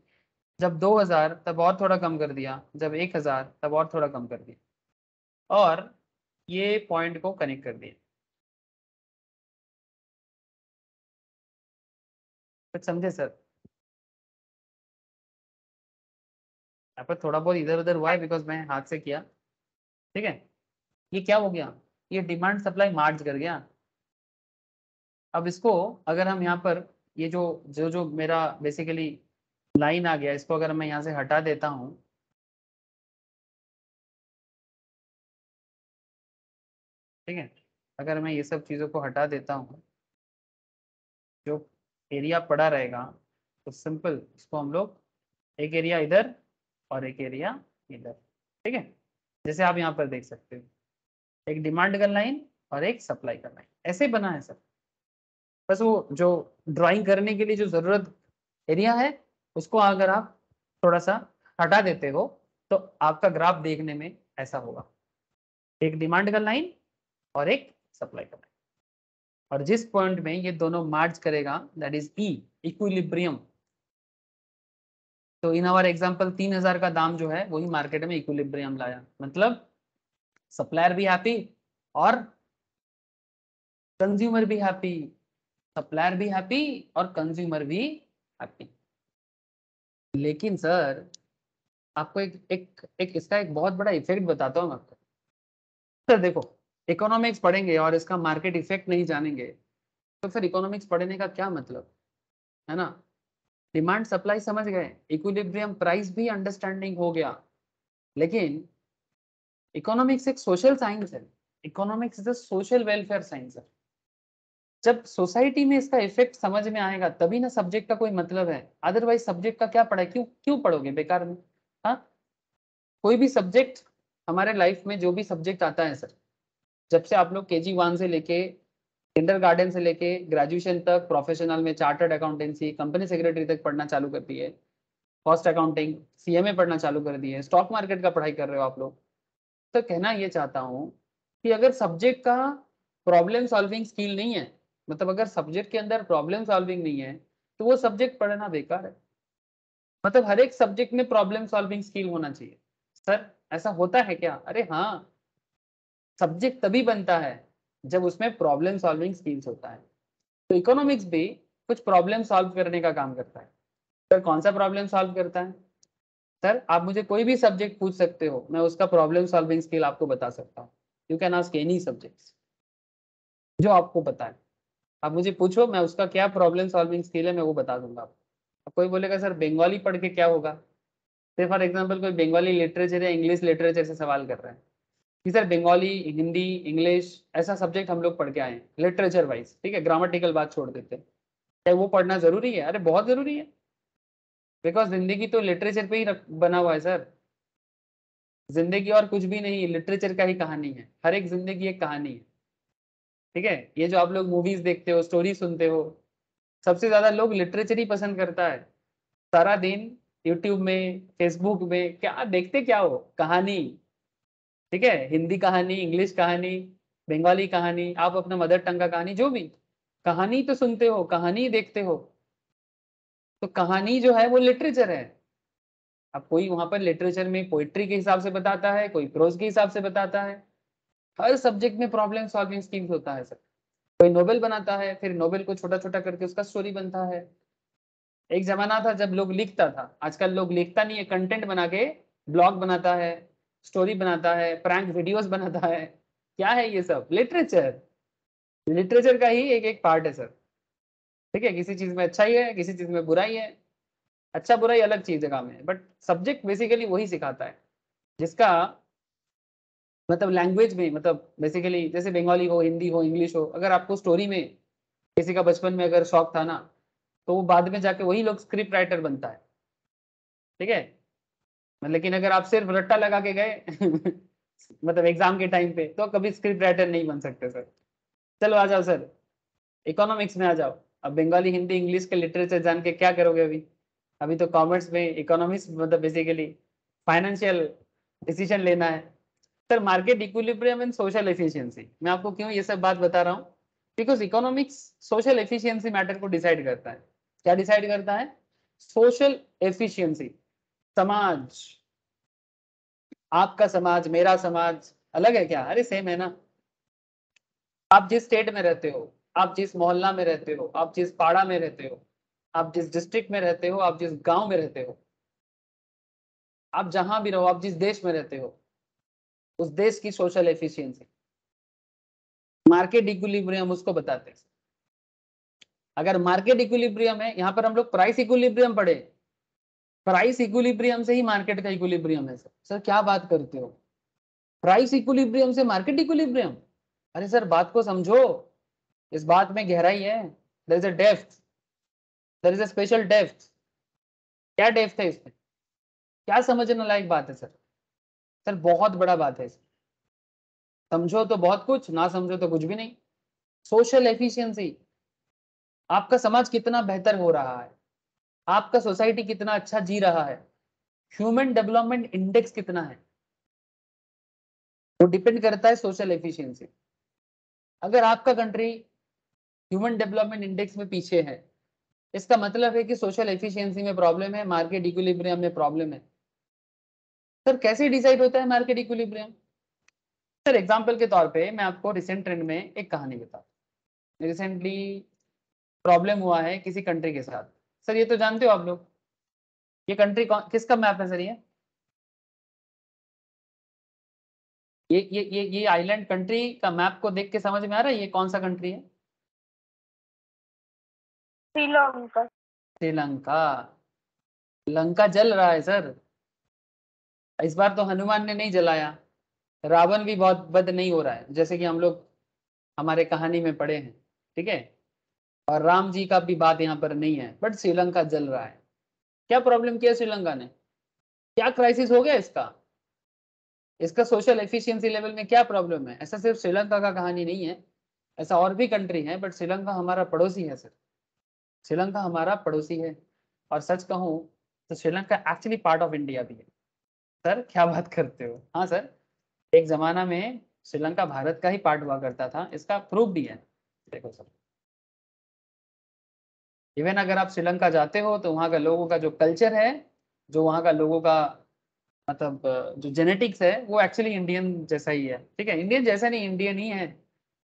जब दो हज़ार, तब और थोड़ा कम कर दिया। जब एक हज़ार, तब और थोड़ा कम कर दिया। और ये पॉइंट को कनेक्ट कर दिया। कुछ समझे सर यहाँ पर थोड़ा बहुत इधर उधर हुआ है बिकॉज़ मैं हाथ से किया। ठीक है? ये क्या हो गया? ये डिमांड सप्लाई मार्च कर गया। अब इसको अगर हम यहाँ पर ये जो जो जो मेरा बेसिकली लाइन आ गया इसको अगर मैं यहाँ से हटा देता हूँ। ठीक है? अगर मैं ये सब चीज़ों को हटा देता हूँ जो एरिया पड़ा रहेगा। तो सिंपल इसको हम लोग एक एरिया इधर और एक एरिया इधर, ठीक है? जैसे आप यहाँ पर देख सकते हो। एक डिमांड का लाइन और एक सप्लाई का लाइन ऐसे बना है सर बस वो जो ड्राइंग करने के लिए जो ज़रूरत एरिया है, उसको अगर आप थोड़ा सा हटा देते हो तो आपका ग्राफ देखने में ऐसा होगा। एक डिमांड का लाइन और एक सप्लाई का लाइन और जिस पॉइंट में ये दोनों मार्च करेगा दैट इज़ ई इक्विलिब्रियम तो इन आवर एग्जांपल तीन हज़ार का दाम जो है, वही मार्केट में इक्विलिब्रियम लाया। मतलब सप्लायर भी हैप्पी और कंज्यूमर भी हैप्पी सप्लायर भी हैप्पी और कंज्यूमर भी हैप्पी लेकिन सर आपको एक एक एक इसका एक बहुत बड़ा इफ़ेक्ट बताता हूँ आपको। सर देखो इकोनॉमिक्स पढ़ेंगे और इसका मार्केट इफ़ेक्ट नहीं जानेंगे तो फिर इकोनॉमिक्स पढ़ने का क्या मतलब? है ना? डिमांड सप्लाई समझ गए इक्विलिब्रियम प्राइस भी अंडरस्टैंडिंग हो गया। लेकिन इकोनॉमिक्स एक सोशल साइंस है। Economics is a social welfare science है। जब सोसाइटी में इसका इफ़ेक्ट समझ में आएगा, तभी ना सब्जेक्ट का कोई मतलब है। अदरवाइज़ सब्जेक्ट का क्या पढ़ा क्यों क्यों पढ़ोगे? बेकार में हाँ? कोई भी सब्जेक्ट हमारे लाइफ में, जो भी सब्जेक्ट आता है सर जब से आप लोग के जी वन से लेके किंडर गार्डन से लेके ग्रेजुएशन तक प्रोफेशनल में चार्टर्ड अकाउंटेंसी कंपनी सेक्रेटरी तक पढ़ना चालू करती है कॉस्ट अकाउंटिंग सीएमए पढ़ना चालू कर दिए स्टॉक मार्केट का पढ़ाई कर रहे हो आप लोग। तो कहना ये चाहता हूँ कि अगर सब्जेक्ट का प्रॉब्लम सॉल्विंग स्किल नहीं है मतलब अगर सब्जेक्ट के अंदर प्रॉब्लम सॉल्विंग नहीं है तो वो सब्जेक्ट पढ़ना बेकार है। मतलब हर एक सब्जेक्ट में प्रॉब्लम सॉल्विंग स्किल होना चाहिए। सर, ऐसा होता है क्या? अरे हाँ सब्जेक्ट तभी बनता है जब उसमें प्रॉब्लम सॉल्विंग स्किल्स होता है। तो इकोनॉमिक्स भी कुछ प्रॉब्लम सॉल्व करने का काम करता है। सर कौन सा प्रॉब्लम सॉल्व करता है? सर आप मुझे कोई भी सब्जेक्ट पूछ सकते हो, मैं उसका प्रॉब्लम सॉल्विंग स्किल आपको बता सकता हूँ। You can ask any subjects जो आपको पता है। आप मुझे पूछो, मैं उसका क्या प्रॉब्लम सॉल्विंग स्किल है, मैं वो बता दूँगा आपको। कोई बोलेगा सर बंगाली पढ़ के क्या होगा? से फॉर एग्ज़ाम्पल कोई बंगाली लिटरेचर या इंग्लिश लिटरेचर से सवाल कर रहा है। सर बंगाली हिंदी इंग्लिश ऐसा सब्जेक्ट हम लोग पढ़ के आए हैं लिटरेचर वाइज ठीक है? ग्रामेटिकल बात छोड़ देते हैं। क्या वो पढ़ना ज़रूरी है? अरे बहुत ज़रूरी है। बिकॉज़ ज़िंदगी तो लिटरेचर पे ही बना हुआ है सर ज़िंदगी और कुछ भी नहीं लिटरेचर का ही कहानी है। हर एक ज़िंदगी एक कहानी है। ठीक है? ये जो आप लोग मूवीज़ देखते हो स्टोरी सुनते हो, सबसे ज़्यादा लोग लिटरेचर ही पसंद करता है। सारा दिन यूट्यूब में फेसबुक में, क्या देखते क्या हो? कहानी। ठीक है? हिंदी कहानी, इंग्लिश कहानी, बंगाली कहानी, आप अपना मदर टंग का कहानी, जो भी। कहानी तो सुनते हो, कहानी देखते हो। तो कहानी जो है वो लिटरेचर है। अब कोई वहाँ पर लिटरेचर में पोइट्री के हिसाब से बताता है, कोई प्रोज के हिसाब से बताता है। हर सब्जेक्ट में प्रॉब्लम सॉल्विंग स्किल्स होता है सर कोई नोबेल बनाता है, फिर नोबेल को छोटा छोटा करके उसका स्टोरी बनता है। एक जमाना था जब लोग लिखता था। आजकल लोग लिखता नहीं है, कंटेंट बना के ब्लॉग बनाता है। स्टोरी बनाता है प्रैंक वीडियोस बनाता है। क्या है ये सब? लिटरेचर लिटरेचर का ही एक एक पार्ट है सर। ठीक है, किसी चीज़ में अच्छा ही है किसी चीज़ में बुरा ही। है अच्छा बुरा ही अलग चीज़ जगह में बट सब्जेक्ट बेसिकली वही सिखाता है। जिसका मतलब लैंग्वेज में मतलब बेसिकली जैसे बंगाली हो हिंदी हो इंग्लिश हो, अगर आपको स्टोरी में किसी का बचपन में अगर शौक था ना तो वो बाद में जाके वही लोग स्क्रिप्ट राइटर बनता है। ठीक है? लेकिन अगर आप सिर्फ़ रट्टा लगा के गए मतलब एग्ज़ाम के टाइम पे तो कभी स्क्रिप्ट राइटर नहीं बन सकते सर चलो, आ जाओ सर इकोनॉमिक्स में आ जाओ. अब बंगाली हिंदी इंग्लिश के लिटरेचर जान के क्या करोगे अभी? अभी तो कॉमर्स में इकोनॉमिक्स मतलब बेसिकली फाइनेंशियल डिसीज़न लेना है. Sir market equilibrium and social efficiency मैं आपको क्यों ये सब बात बता रहा हूँ? Because economics social efficiency matter को डिसाइड करता है. क्या डिसाइड करता है? सोशल एफिशिएंसी समाज। आपका समाज, मेरा समाज अलग है क्या? अरे सेम है ना। आप जिस स्टेट में रहते हो, आप जिस मोहल्ला में रहते हो, आप जिस पाड़ा में रहते हो, आप जिस डिस्ट्रिक्ट में रहते हो, आप जिस गाँव में रहते हो, आप जहाँ भी रहो, आप जिस देश में रहते हो, उस देश की सोशल एफिशिएंसी मार्केट इक्विलिब्रियम उसको बताते हैं। अगर मार्केट इक्विलिब्रियम है, यहाँ पर हम लोग प्राइस इक्विलिब्रियम पढ़े। प्राइस इक्विलिब्रियम से ही मार्केट का इक्विलिब्रियम है सर सर क्या बात करते हो? प्राइस इक्विलिब्रियम से मार्केट इक्विलिब्रियम अरे सर बात को समझो। इस बात में गहराई है। There is a depth there is a special depth क्या डेफ्थ है इसमें? क्या समझने लायक बात है सर सर बहुत बड़ा बात है समझो तो बहुत कुछ, ना समझो तो कुछ भी नहीं। सोशल एफिशिएंसी आपका समाज कितना बेहतर हो रहा है। आपका सोसाइटी कितना अच्छा जी रहा है? ह्यूमन डेवलपमेंट इंडेक्स कितना है? वो डिपेंड करता है सोशल एफिशिएंसी। अगर आपका कंट्री ह्यूमन डेवलपमेंट इंडेक्स में पीछे है, इसका मतलब है कि सोशल एफिशिएंसी में प्रॉब्लम है, मार्केट इक्विलिब्रियम में प्रॉब्लम है। सर, कैसे डिसाइड होता है मार्केट इक्विलिब्रियम? सर, एग्जांपल के तौर पे मैं आपको रिसेंट ट्रेंड में एक कहानी बता रिसेंटली प्रॉब्लम हुआ है किसी कंट्री के साथ। सर ये तो जानते हो आप लोग। ये कंट्री कौन किसका मैप है सर ये? ये ये ये ये आइलैंड कंट्री का मैप को देख के समझ में आ रहा है? ये कौन सा कंट्री है? श्रीलंका। श्रीलंका। लंका जल रहा है सर। इस बार तो हनुमान ने नहीं जलाया। रावण भी बहुत बद नहीं हो रहा है जैसे कि हम लोग हमारे कहानी में पढ़े हैं ठीक है? और राम जी का भी बात यहाँ पर नहीं है बट श्रीलंका जल रहा है। क्या प्रॉब्लम किया श्रीलंका ने? क्या क्राइसिस हो गया इसका? इसका सोशल एफिशिएंसी लेवल में क्या प्रॉब्लम है? ऐसा सिर्फ़ श्रीलंका का कहानी नहीं है, ऐसा और भी कंट्री है बट श्रीलंका हमारा पड़ोसी है सर श्रीलंका हमारा पड़ोसी है, और सच कहूँ तो Sri Lanka actually part of India भी है। सर, क्या बात करते हो? हाँ सर। एक जमाना में श्रीलंका भारत का ही पार्ट हुआ करता था, इसका प्रूफ भी है। देखो, सर। इवन अगर आप श्रीलंका जाते हो तो वहाँ का लोगों का जो कल्चर है, जो वहाँ का लोगों का मतलब जो जेनेटिक्स है, वो एक्चुअली इंडियन जैसा ही है। ठीक है? इंडियन जैसा नहीं इंडियन ही है।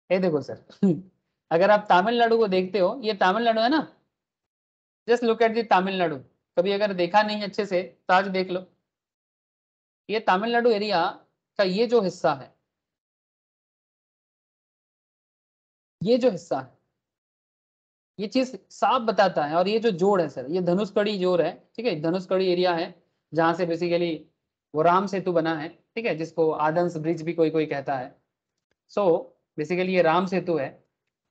ये देखो सर अगर आप तमिलनाडु को देखते हो, ये तमिलनाडु है ना? Just look at the Tamil Nadu. कभी अगर देखा नहीं अच्छे से तो आज देख लो। ये तमिलनाडु एरिया का ये जो हिस्सा है, ये जो हिस्सा है ये चीज़ साफ़ बताता है और ये जो जोड़ है सर ये धनुषकड़ी जोड़ है ठीक है? धनुषकड़ी एरिया है जहाँ से बेसिकली वो राम सेतु बना है ठीक है? जिसको आदंस ब्रिज भी कोई कोई कहता है। सो so, बेसिकली ये राम सेतु है।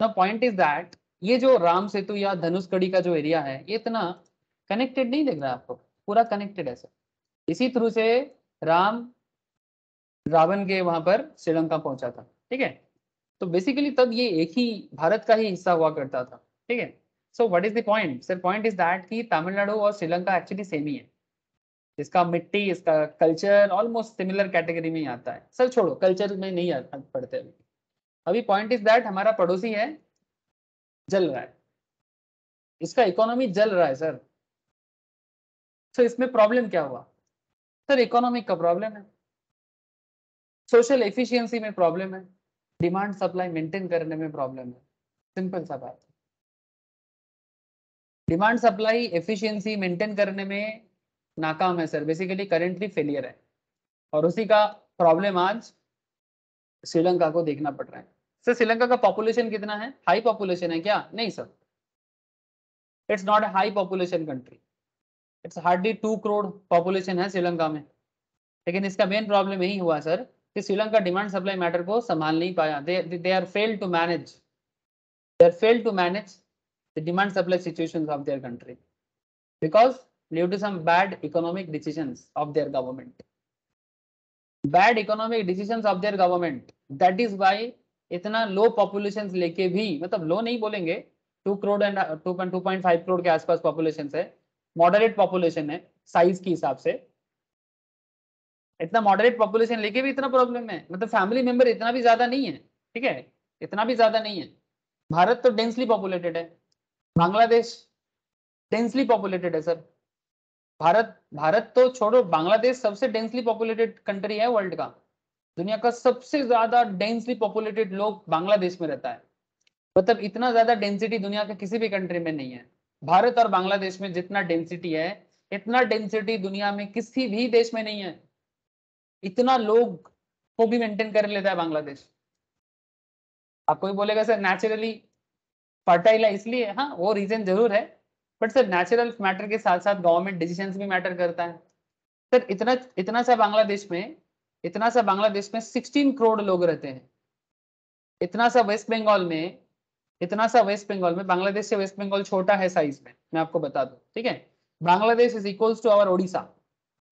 द पॉइंट इज़ दैट ये जो राम सेतु या धनुषकड़ी का जो एरिया है ये इतना कनेक्टेड नहीं दिख रहा आपको। पूरा कनेक्टेड है सर। इसी थ्रू से राम रावण के वहाँ पर श्रीलंका पहुँचा था ठीक है? तो बेसिकली तब ये एक ही भारत का ही हिस्सा हुआ करता था। ठीक है? So what is the point sir point is that कि तमिलनाडु और श्रीलंका एक्चुअली सेम ही है। इसका मिट्टी, इसका कल्चर ऑलमोस्ट सिमिलर कैटेगरी में ही आता है। सर छोड़ो कल्चर में नहीं पढ़ते अभी। अभी पॉइंट इज़ दैट हमारा पड़ोसी है, जल रहा है। इसका इकोनॉमी जल रहा है सर तो इसमें प्रॉब्लम क्या हुआ? सर इकोनॉमिक का प्रॉब्लम है। सोशल एफिशिएंसी में प्रॉब्लम है। डिमांड सप्लाई मेंटेन करने में प्रॉब्लम है। सिंपल सा बात। डिमांड सप्लाई एफिशिएंसी मेंटेन करने में नाकाम है, सर। बेसिकली करेंटली फेलियर है। और उसी का प्रॉब्लम आज श्रीलंका को देखना पड़ रहा है। सर, श्रीलंका का पॉपुलेशन कितना है? हाई पॉपुलेशन है क्या? नहीं, sir. It's not a high population country it's hardly two crore population है श्रीलंका में। लेकिन इसका मेन प्रॉब्लम यही हुआ, सर, कि श्रीलंका डिमांड सप्लाई मैटर को संभाल नहीं पाया। They are fail to manage they are fail to manage the demand supply situation of their country because due to some bad economic decisions of their government. Bad economic decisions of their government. That is why इतना लो population लेके भी मतलब लो नहीं बोलेंगे two crore and two point two point five crore के आसपास population है moderate population है साइज़ के हिसाब से. इतना मॉडरेट पॉपुलेशन लेके भी इतना प्रॉब्लम है. मतलब फैमिली मेंबर इतना भी ज़्यादा नहीं है, ठीक है? इतना भी ज़्यादा नहीं है. भारत तो डेंसली पॉपुलेटेड है. बांग्लादेश डेंसली पॉपुलेटेड है सर भारत भारत तो छोड़ो, बांग्लादेश सबसे डेंसली पॉपुलेटेड कंट्री है वर्ल्ड का। दुनिया का सबसे ज़्यादा डेंसली पॉपुलेटेड लोग बांग्लादेश में रहता है। मतलब इतना ज़्यादा डेंसिटी दुनिया के किसी भी कंट्री में नहीं है। भारत और बांग्लादेश में जितना डेंसिटी है, इतना डेंसिटी दुनिया में किसी भी देश में नहीं है। इतना लोग को भी मेंटेन कर लेता है बांग्लादेश। आपको भी बोलेगा सर नेचुरली फर्टाइल है, इसलिए हाँ वो रीजन ज़रूर है बट सर नेचुरल मैटर के साथ साथ गवर्नमेंट डिसीजंस भी मैटर करता है। सर इतना इतना सा बांग्लादेश में, इतना सा बांग्लादेश में 16 करोड़ लोग रहते हैं। इतना सा वेस्ट बंगाल में, इतना सा वेस्ट बंगाल में, बांग्लादेश से वेस्ट बंगाल छोटा है साइज़ में, मैं आपको बता दूँ, ठीक है? Bangladesh is equals to our Odisha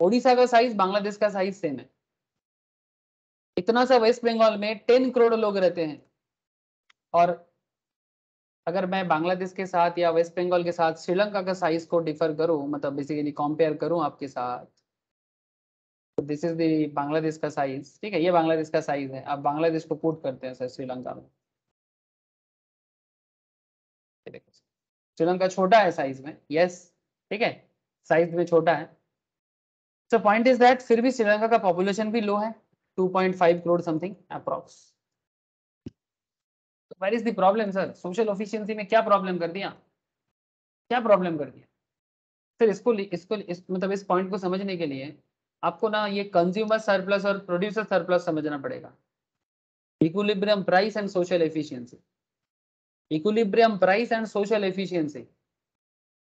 Odisha का साइज़ बांग्लादेश का साइज़ सेम है। इतना सा वेस्ट बंगाल में टेन करोड़ लोग रहते हैं। और अगर मैं बांग्लादेश के साथ या वेस्ट बंगाल के साथ श्रीलंका का साइज़ को डिफर करूँ मतलब बेसिकली कंपेयर करूँ आपके साथ तो दिस इज़ द बांग्लादेश का साइज़ ठीक है? ये बांग्लादेश का साइज़ है। आप बांग्लादेश को पुट करते हैं सर श्रीलंका में। श्रीलंका छोटा है साइज़ में यस ठीक है? साइज़ में छोटा है। सो पॉइंट इज़ दैट फिर भी श्रीलंका का पॉपुलेशन भी लो है 2.5 crore something approx where is problem sir social efficiency में क्या प्रॉब्लम कर दिया? क्या प्रॉब्लम कर दिया? सर इसको इसको इस, मतलब इस पॉइंट को समझने के लिए आपको ना ये कंज्यूमर सरप्लस और प्रोड्यूसर सरप्लस समझना पड़ेगा। Equilibrium price and social efficiency equilibrium price and social efficiency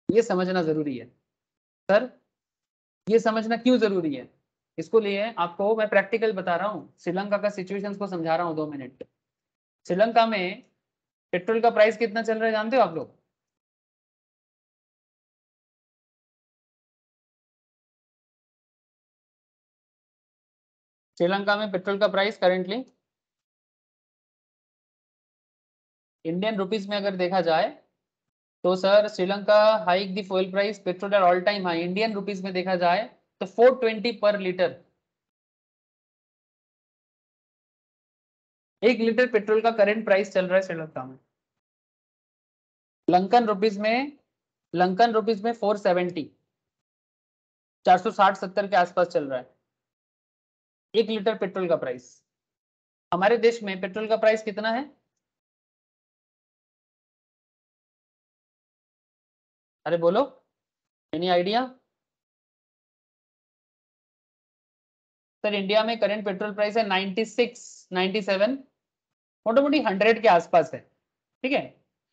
ये समझना ज़रूरी है। सर ये समझना क्यों ज़रूरी है? इसको लिए आपको मैं प्रैक्टिकल बता रहा हूँ। श्रीलंका का सिचुएशन को समझा रहा हूँ दो मिनट श्रीलंका में पेट्रोल का प्राइस कितना चल रहा है जानते हो आप लोग? श्रीलंका में पेट्रोल का प्राइस करेंटली इंडियन रुपीस में अगर देखा जाए तो sir Sri Lanka hike the fuel price petrol all time high Indian rupees में देखा जाए तो 420 पर लीटर एक लीटर पेट्रोल का करंट प्राइस चल रहा है श्रीलंका में। लंकन रुपीज़ में, लंकन रुपीज़ में 470 460 70 के आसपास चल रहा है। एक लीटर पेट्रोल का प्राइस हमारे देश में पेट्रोल का प्राइस कितना है? अरे बोलो एनी आइडिया सर इंडिया में करंट पेट्रोल प्राइस है 96 97 मोटा मोटी हंड्रेड के आसपास है, ठीक है?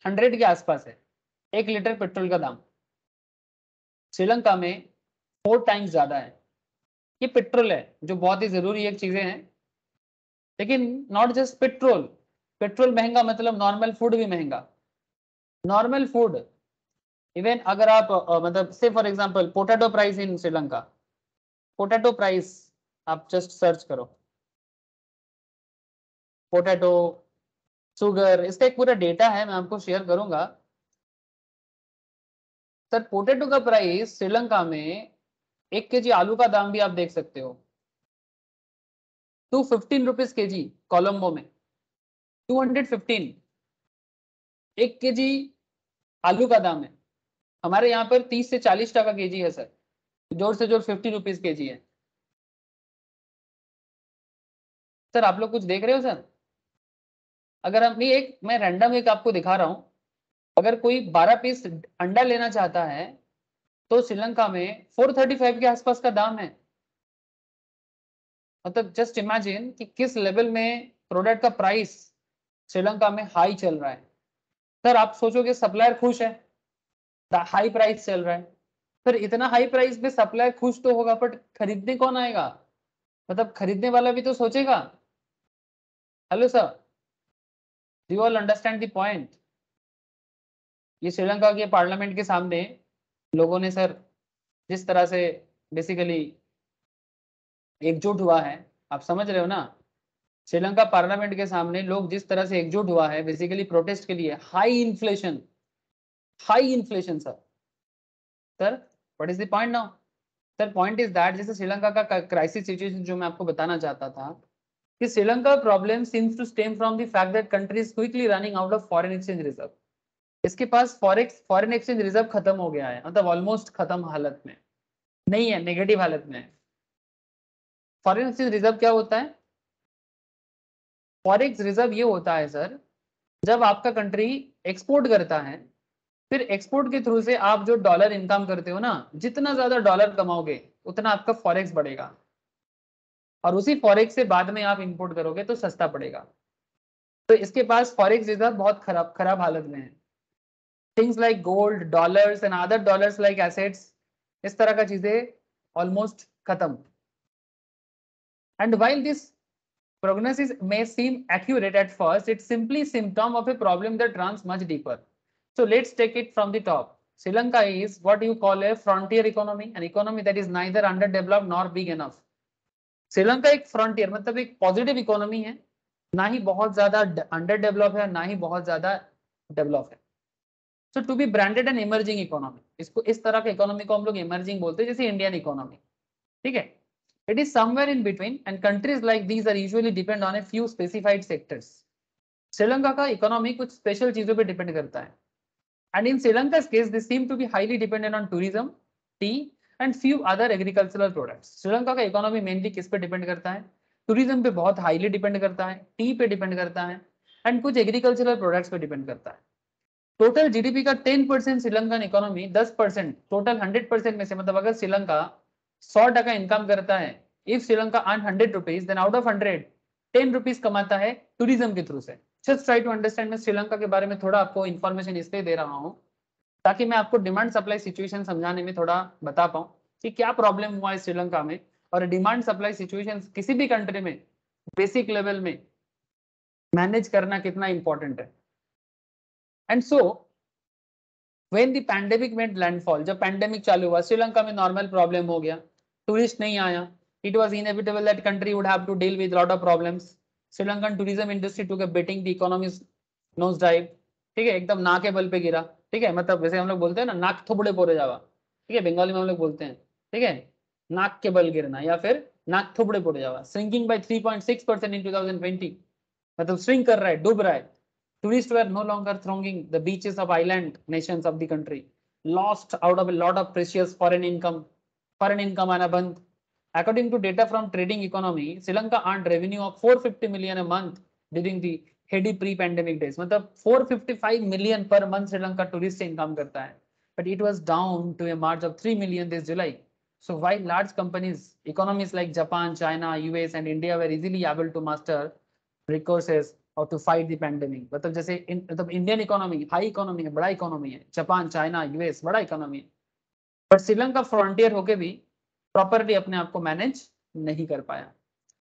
हंड्रेड के आसपास है, एक लीटर पेट्रोल का दाम। श्रीलंका में फोर टाइम्स ज़्यादा है। ये पेट्रोल है, जो बहुत ही ज़रूरी एक चीज़ें हैं। लेकिन नॉट जस्ट पेट्रोल पेट्रोल महँगा मतलब नॉर्मल फ़ूड भी महँगा। नॉर्मल फ़ूड इवन अगर आप मतलब से for example potato price in Sri Lanka. Potato price आप जस्ट सर्च करो। पोटैटो शुगर इसका एक पूरा डेटा है, मैं आपको शेयर करूँगा। सर पोटैटो का प्राइस श्रीलंका में एक केजी आलू का दाम भी आप देख सकते हो। टू फिफ्टीन रुपीज़ के जी कोलम्बो में। टू हंड्रेड फिफ्टीन एक के जी आलू का दाम है। हमारे यहाँ पर तीस से चालीस टका के जी है सर ज़ोर से ज़ोर फिफ्टी रुपीज़ के जी है। सर, आप लोग कुछ देख रहे हो सर? अगर हम एक, मैं रैंडम एक आपको दिखा रहा हूँ। अगर कोई 12 पीस अंडा लेना चाहता है तो श्रीलंका में 435 के आसपास का दाम है। मतलब जस्ट इमेजिन कि किस लेवल में प्रोडक्ट का प्राइस श्रीलंका में हाई चल रहा है। सर, आप सोचोगे सप्लायर खुश है हाई प्राइस चल रहा है। फिर इतना हाई प्राइस पे सप्लायर खुश तो होगा बट खरीदने कौन आएगा? मतलब खरीदने वाला भी तो सोचेगा। Hello sir do all understand the point ये श्रीलंका के पार्लियामेंट के सामने लोगों ने, सर, जिस तरह से बेसिकली एकजुट हुआ है, आप समझ रहे हो ना? श्रीलंका पार्लियामेंट के सामने लोग जिस तरह से एकजुट हुआ है बेसिकली प्रोटेस्ट के लिए high inflation high inflation sir sir what is the point now sir point is that जैसे श्रीलंका का क्राइसिस सिचुएशन जो मैं आपको बताना चाहता था कि Sri Lanka problem seems to stem from the fact that country is quickly running out of foreign exchange reserve इसके पास फॉरेक्स फॉरेन एक्सचेंज रिज़र्व खत्म हो गया है मतलब ऑलमोस्ट खत्म हालत में। नहीं है नेगेटिव हालत में फॉरेन एक्सचेंज रिज़र्व क्या होता है? फॉरेक्स रिज़र्व ये होता है सर जब आपका कंट्री एक्सपोर्ट करता है, फिर एक्सपोर्ट के थ्रू से आप जो डॉलर इनकम करते हो ना, जितना ज़्यादा डॉलर कमाओगे, उतना आपका फॉरेक्स बढ़ेगा। और उसी फॉरेक्स से बाद में आप इंपोर्ट करोगे तो सस्ता पड़ेगा। तो इसके पास फॉरेक्स रिज़र्व बहुत खराब खराब हालत में है। Things like gold dollar and other dollars like assets इस तरह का चीज़ें ऑलमोस्ट खत्म। And while this prognosis may seem accurate at first it simply symptom of a problem that run much deeper so let's take it from the top Sri Lanka is what you call a frontier economy an economy that is neither under develop nor big enough Sri Lanka एक frontier मतलब एक positive economy है, ना ही बहुत ज़्यादा under develop है, ना ही बहुत ज़्यादा डेवलप है। So to be branded and emerging economy इसको, इस तरह के इकोनॉमी को हम लोग इमर्जिंग बोलते हैं, जैसे इंडियन इकोनॉमी ठीक है? It is somewhere in between and countries like these are usually depend on a few specified sectors. Sri Lanka का इकोनॉमी कुछ स्पेशल चीज़ों पे डिपेंड करता है। And in Sri Lanka case they seem to be highly dependent on tourism tea and few other agricultural products Sri Lanka का economy mainly किस पे depend करता है? टूरिज़्म पे बहुत हाईली डिपेंड करता है टी पे डिपेंड करता है एंड कुछ एग्रीकल्चरल प्रोडक्ट्स पे डिपेंड करता है। टोटल जीडीपी का 10 percent Sri Lankan economy 10 percent total 100 percent में से मतलब अगर श्रीलंका सौ टका इनकम करता है if Sri Lanka earn hundred rupees then out of hundred ten rupees कमाता है टूरिज़्म के थ्रू से। जस्ट ट्राई टू अंडरस्टैंड मैं श्रीलंका के बारे में थोड़ा आपको इन्फॉर्मेशन इसलिए दे रहा हूँ ताकि मैं आपको डिमांड सप्लाई सिचुएशन समझाने में थोड़ा बता पाऊँ कि क्या प्रॉब्लम हुआ है श्रीलंका में और डिमांड सप्लाई सिचुएशन किसी भी कंट्री में बेसिक लेवल में मैनेज करना कितना इंपॉर्टेंट है। And so when the pandemic made landfall जब पैंडेमिक चालू हुआ, श्रीलंका में नॉर्मल प्रॉब्लम हो गया टूरिस्ट नहीं आया, it was inevitable that country would have to deal with lot of problems sri lankan tourism industry took ठीक है, एकदम ना के बल पे गिरा। ठीक है? मतलब वैसे हम लोग बोलते हैं ना, नाक थोबड़े पोरे जावा। ठीक है? बंगाली में हम लोग बोलते हैं। ठीक है? नाक के बल गिरना या फिर नाक थोबड़े पोरे जावा। श्रिंकिंग बाय 3.6 परसेंट इन 2020 मतलब श्रिंक कर रहा है, डूब रहा है। Tourist were no longer thronging the beaches of island nations of the country out of a lot of precious foreign income foreign income आना बंद। According to data from trading economy, Sri Lanka earned revenue of 450 million a month during the heady pre pandemic days मतलब 455 million per month Sri Lanka tourist से income करता है। But it was down to a mere of 3 million this July so why large companies economies like Japan China US and India were easily able to master resources और to fight the pandemic मतलब जैसे मतलब Indian economy high economy है, बड़ा economy है। Japan China US बड़ा economy है। But Sri Lanka frontier होके भी प्रॉपरली अपने आप को मैनेज नहीं कर पाया।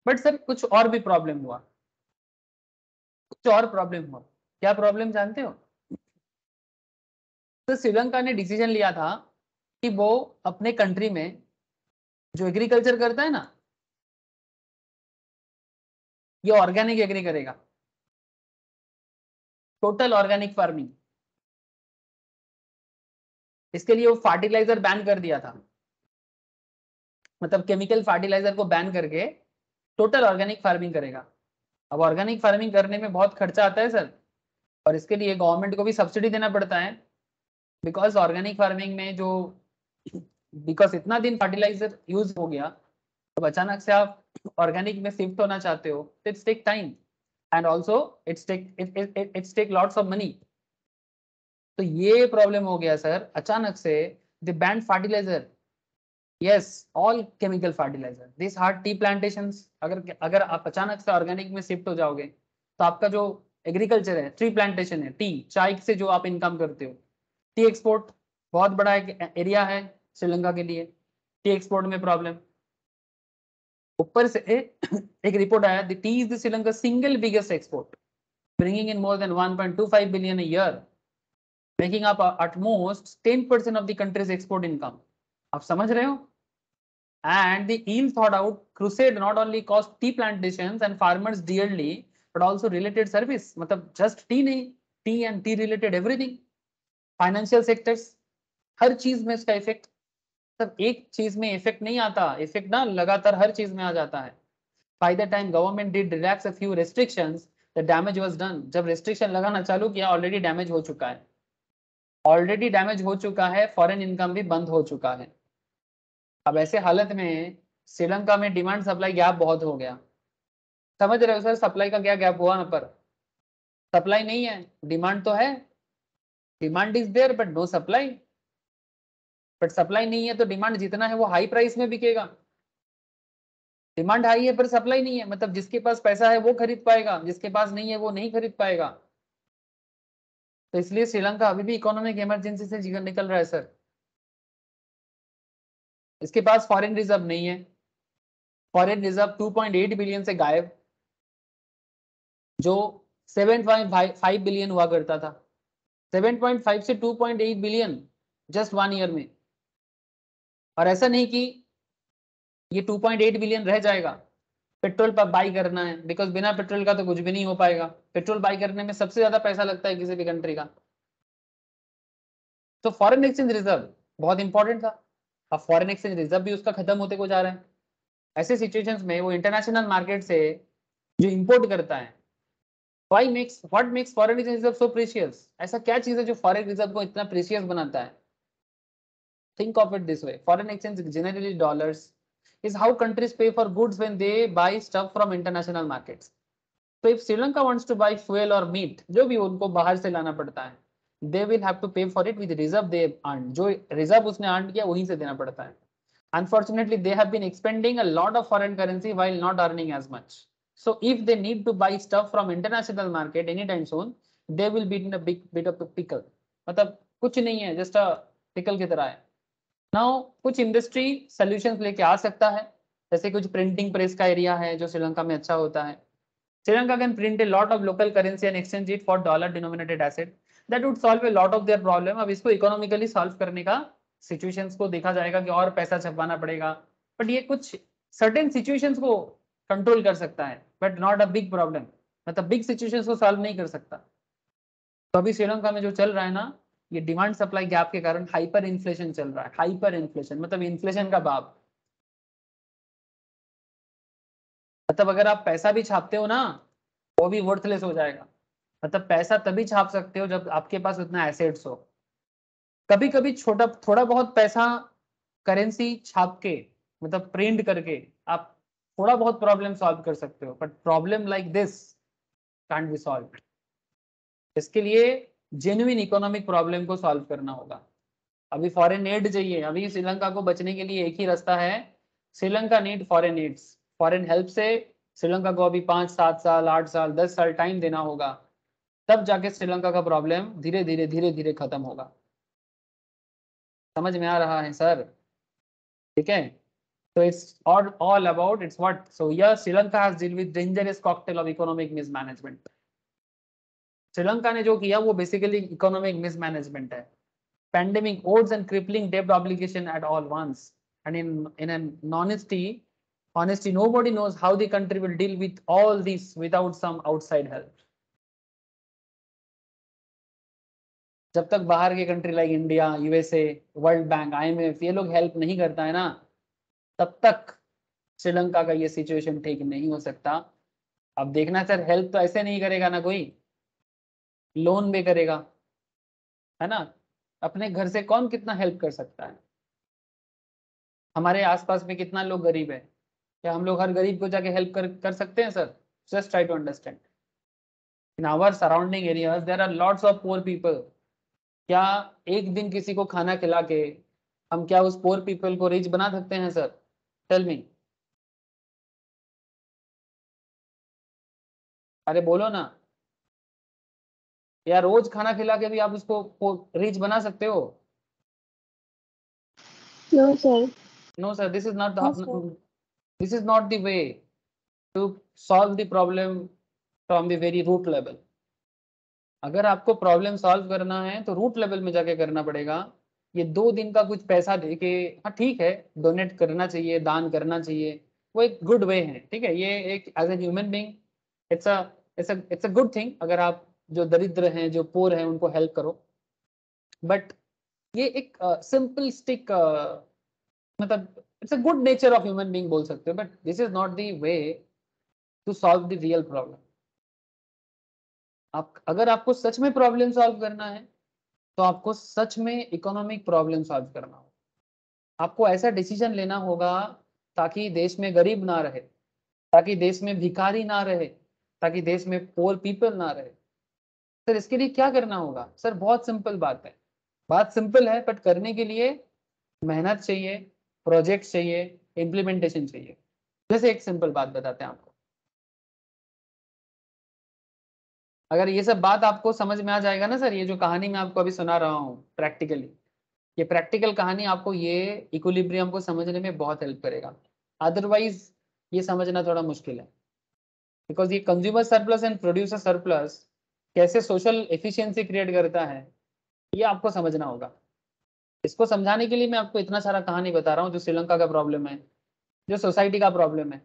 बट सर कुछ और भी प्रॉब्लम हुआ। कुछ और प्रॉब्लम हुआ। क्या प्रॉब्लम जानते हो? तो श्रीलंका ने डिसीज़न लिया था कि वो अपने कंट्री में जो एग्रीकल्चर करता है ना, ये ऑर्गेनिक एग्री करेगा। टोटल ऑर्गेनिक फ़ार्मिंग इसके लिए वो फर्टिलाइज़र बैन कर दिया था। मतलब केमिकल फर्टिलाइज़र को बैन करके टोटल ऑर्गेनिक फ़ार्मिंग करेगा। अब ऑर्गेनिक फ़ार्मिंग करने में बहुत खर्चा आता है सर। और इसके लिए गवर्नमेंट को भी सब्सिडी देना पड़ता है। बिकॉज़ ऑर्गेनिक फ़ार्मिंग में जो बिकॉज़ इतना दिन फर्टिलाइज़र यूज़ हो गया तो अचानक से आप ऑर्गेनिक में शिफ्ट होना चाहते हो तो it's take time and also it's take it's take lots of money तो ये प्रॉब्लम हो गया, सर। अचानक से the banned fertiliser yes all chemical fertiliser this hard tea plantation अगर अगर आप अचानक से ऑर्गेनिक में शिफ्ट हो जाओगे तो आपका जो एग्रीकल्चर है ट्री प्लांटेशन है टी चाय से जो आप इनकम करते हो टी एक्सपोर्ट बहुत बड़ा एक एरिया है श्रीलंका के लिए टी एक्सपोर्ट में प्रॉब्लम ऊपर से एक रिपोर्ट आया T is the Sri Lanka single biggest export bringing in more than 1.25 billion a year, making up at most 10% of the country's export income. आप समझ रहे हो? And the eel thought out, crusade not only cost tea plantations and farmers dearly, but also related service. मतलब just tea नहीं, tea and tea related everything. Financial sectors, हर चीज़ में इसका effect सब एक चीज़ में इफ़ेक्ट नहीं आता. इफ़ेक्ट ना लगातार हर चीज़ में आ जाता है. By the time government did relax a few restrictions the damage was done जब रेस्ट्रिक्शन लगाना चालू किया ऑलरेडी डैमेज हो चुका है. ऑलरेडी डैमेज हो चुका है फॉरेन इनकम भी बंद हो चुका है. अब ऐसे हालत में श्रीलंका में डिमांड सप्लाई गैप बहुत हो गया। समझ रहे हो सर सप्लाई का क्या गैप हुआ ना पर? सप्लाई नहीं है डिमांड तो है। Demand is there but no supply but supply नहीं है तो डिमांड जितना है वो हाई प्राइस में बिकेगा। डिमांड हाई है, पर सप्लाई नहीं है। मतलब जिसके पास पैसा है वो खरीद पाएगा, जिसके पास नहीं है वो नहीं खरीद पाएगा। तो इसलिए श्रीलंका अभी भी इकोनॉमिक इमरजेंसी से निकल रहा है, सर। इसके पास फॉरेन रिज़र्व नहीं है। फॉरेन रिज़र्व 2.8 बिलियन से गायब, जो 7.5 बिलियन हुआ करता था। 7.5 से 2.8 बिलियन जस्ट वन ईयर में। और ऐसा नहीं कि ये 2.8 बिलियन रह जाएगा। पेट्रोल पर बाई करना है बिकॉज़ बिना पेट्रोल का तो कुछ भी नहीं हो पाएगा। पेट्रोल बाई करने में सबसे ज़्यादा पैसा लगता है किसी भी कंट्री का। तो फॉरेन एक्सचेंज रिज़र्व बहुत इंपॉर्टेंट था। अब फॉरेन एक्सचेंज रिज़र्व भी उसका खत्म होते को जा रहा है, ऐसे सिचुएशंस में वो इंटरनेशनल मार्केट से जो इंपोर्ट करता है why makes what makes foreign exchange reserve so precious ऐसा क्या चीज़ है जो फॉरेन रिज़र्व को इतना प्रीशियस बनाता है? Think of it this way foreign exchange generally dollars is how countries पे for goods when they bye stuff from international markets तो if Sri Lanka wants to buy fuel और मीट जो भी उनको बाहर से लाना पड़ता है will have to pay for it with the reserve they earned जो reserve उसने earn किया वहीं से देना पड़ता है unfortunately they have been expending a lot of foreign currency while not earning as much so if they need to buy stuff from international market anytime soon they will be in a big bit of a pickle मतलब कुछ नहीं है just a pickle की तरह है now कुछ industry solutions लेके आ सकता है जैसे कुछ प्रिंटिंग प्रेस का एरिया है जो श्रीलंका में अच्छा होता है Sri Lanka can print a lot of local currency and exchange it for dollar denominated asset that would solve a lot of there problem अब इसको इकोनॉमिकली सॉल्व करने का सिचुएशंस को देखा जाएगा कि और पैसा छपवाना पड़ेगा। बट ये कुछ सर्टेन सिचुएशंस को कंट्रोल कर सकता है but not a big problem मतलब बिग सिचुएशंस को सॉल्व नहीं कर सकता। तो अभी श्रीलंका में जो चल रहा है ना, ये डिमांड सप्लाई गैप के कारण हाइपर इन्फ्लेशन चल रहा है हाइपर इन्फ्लेशन मतलब इन्फ्लेशन का बाप मतलब अगर आप पैसा भी छापते हो ना, वो भी वर्थलेस हो जाएगा। मतलब पैसा तभी छाप सकते हो जब आपके पास उतना एसेट्स हो। कभी कभी छोटा, थोड़ा बहुत पैसा करेंसी छाप के मतलब प्रिंट करके आप थोड़ा बहुत प्रॉब्लम सॉल्व कर सकते हो but problem like this can't be solve इसके लिए जेन्युइन इकोनॉमिक प्रॉब्लम को सॉल्व करना होगा। अभी फॉरेन एड चाहिए, अभी श्रीलंका को बचने के लिए एक ही रास्ता है। Sri Lanka need foreign aids foreign help से श्रीलंका को अभी पाँच, सात साल, आठ साल, दस साल टाइम देना होगा। तब जाके श्रीलंका का प्रॉब्लम धीरे धीरे धीरे धीरे खत्म होगा। समझ में आ रहा है, सर? ठीक है? तो it's all about it's what so यह Sri Lanka dangerous cocktail of economic mismanagement Sri Lanka ने जो किया, वो बेसिकली इकोनॉमिक मिसमैनेजमेंट है। पैंडेमिक ओड्स एंड क्रिपलिंग डेब्ट obligation at all once and in in N नॉनेस्टी honesty nobody knows how the country will deal with all this without some outside help जब तक बाहर के country like India USA World Bank IMF ये लोग help नहीं करता है ना, तब तक श्रीलंका का ये सिचुएशन ठीक नहीं हो सकता। अब देखना सर हेल्प तो ऐसे नहीं करेगा ना कोई। लोन भी करेगा। है ना? अपने घर से कौन कितना हेल्प कर सकता है? हमारे आसपास में कितना लोग गरीब है? क्या हम लोग हर गरीब को जाके हेल्प कर कर सकते हैं sir just try to understand in our surrounding areas there are lots of poor people क्या एक दिन किसी को खाना खिला के हम क्या उस पोअर पीपल को रिच बना सकते हैं सर टेल मी अरे बोलो ना। या रोज खाना खिला के भी आप उसको रिच बना सकते हो? No sir no sir this is not this is not the way to solve the problem from the very root level अगर आपको प्रॉब्लम सॉल्व करना है तो रूट लेवल में जाके करना पड़ेगा। ये दो दिन का कुछ पैसा दे के हाँ ठीक है डोनेट करना चाहिए, दान करना चाहिए, वो एक गुड वे है, ठीक है? ये एक as a human being it's a it's a good thing अगर आप जो दरिद्र हैं, जो पोर हैं, उनको हेल्प करो। बट ये एक सिंपल स्टिक मतलब it's a good nature of human being बोल सकते हो but this is not the way to solve the real problem आप, अगर आपको सच में प्रॉब्लम सॉल्व करना है तो आपको सच में इकोनॉमिक प्रॉब्लम सॉल्व करना होगा। आपको ऐसा डिसीज़न लेना होगा ताकि देश में गरीब ना रहे, ताकि देश में भिखारी ना रहे, ताकि देश में पोअर पीपल ना रहे। सर, इसके लिए क्या करना होगा? सर, बहुत सिंपल बात है। बात सिंपल है बट करने के लिए मेहनत चाहिए प्रोजेक्ट चाहिए इम्प्लीमेंटेशन चाहिए। जैसे एक सिंपल बात बताते हैं आपको। अगर ये सब बात आपको समझ में आ जाएगा ना सर ये जो कहानी मैं आपको अभी सुना रहा हूँ प्रैक्टिकली ये प्रैक्टिकल कहानी आपको ये इक्विलिब्रियम को समझने में बहुत हेल्प करेगा। अदरवाइज़ ये समझना थोड़ा मुश्किल है। बिकॉज़ ये consumer surplus and producer surplus कैसे सोशल एफिशिएंसी क्रिएट करता है ये आपको समझना होगा। इसको समझाने के लिए मैं आपको इतना सारा कहानी बता रहा हूँ जो श्रीलंका का प्रॉब्लम है जो सोसाइटी का प्रॉब्लम है।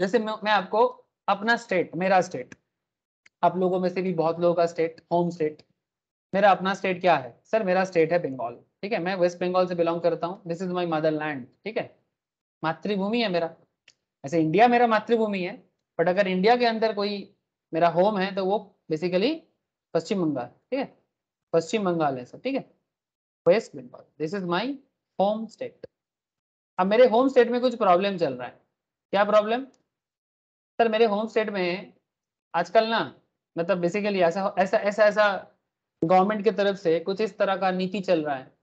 जैसे मैं, मैं आपको अपना स्टेट मेरा स्टेट आप लोगों में से भी बहुत लोगों का स्टेट होम स्टेट मेरा अपना स्टेट क्या है? सर मेरा स्टेट है बंगाल ठीक है? मैं वेस्ट बंगाल से बिलोंग करता हूँ. This is my mother land ठीक है? मातृभूमि है मेरा. ऐसे इंडिया मेरा मातृभूमि है बट अगर इंडिया के अंदर कोई मेरा होम है तो वो बेसिकली पश्चिम बंगाल. ठीक है? पश्चिम बंगाल है सर ठीक है? West Bengal this is my home state अब मेरे होम स्टेट में कुछ प्रॉब्लम चल रहा है. क्या प्रॉब्लम सर मेरे होम स्टेट में आजकल ना मतलब बेसिकली ऐसा ऐसा ऐसा ऐसा गवर्नमेंट की तरफ़ से कुछ इस तरह का नीति चल रहा है।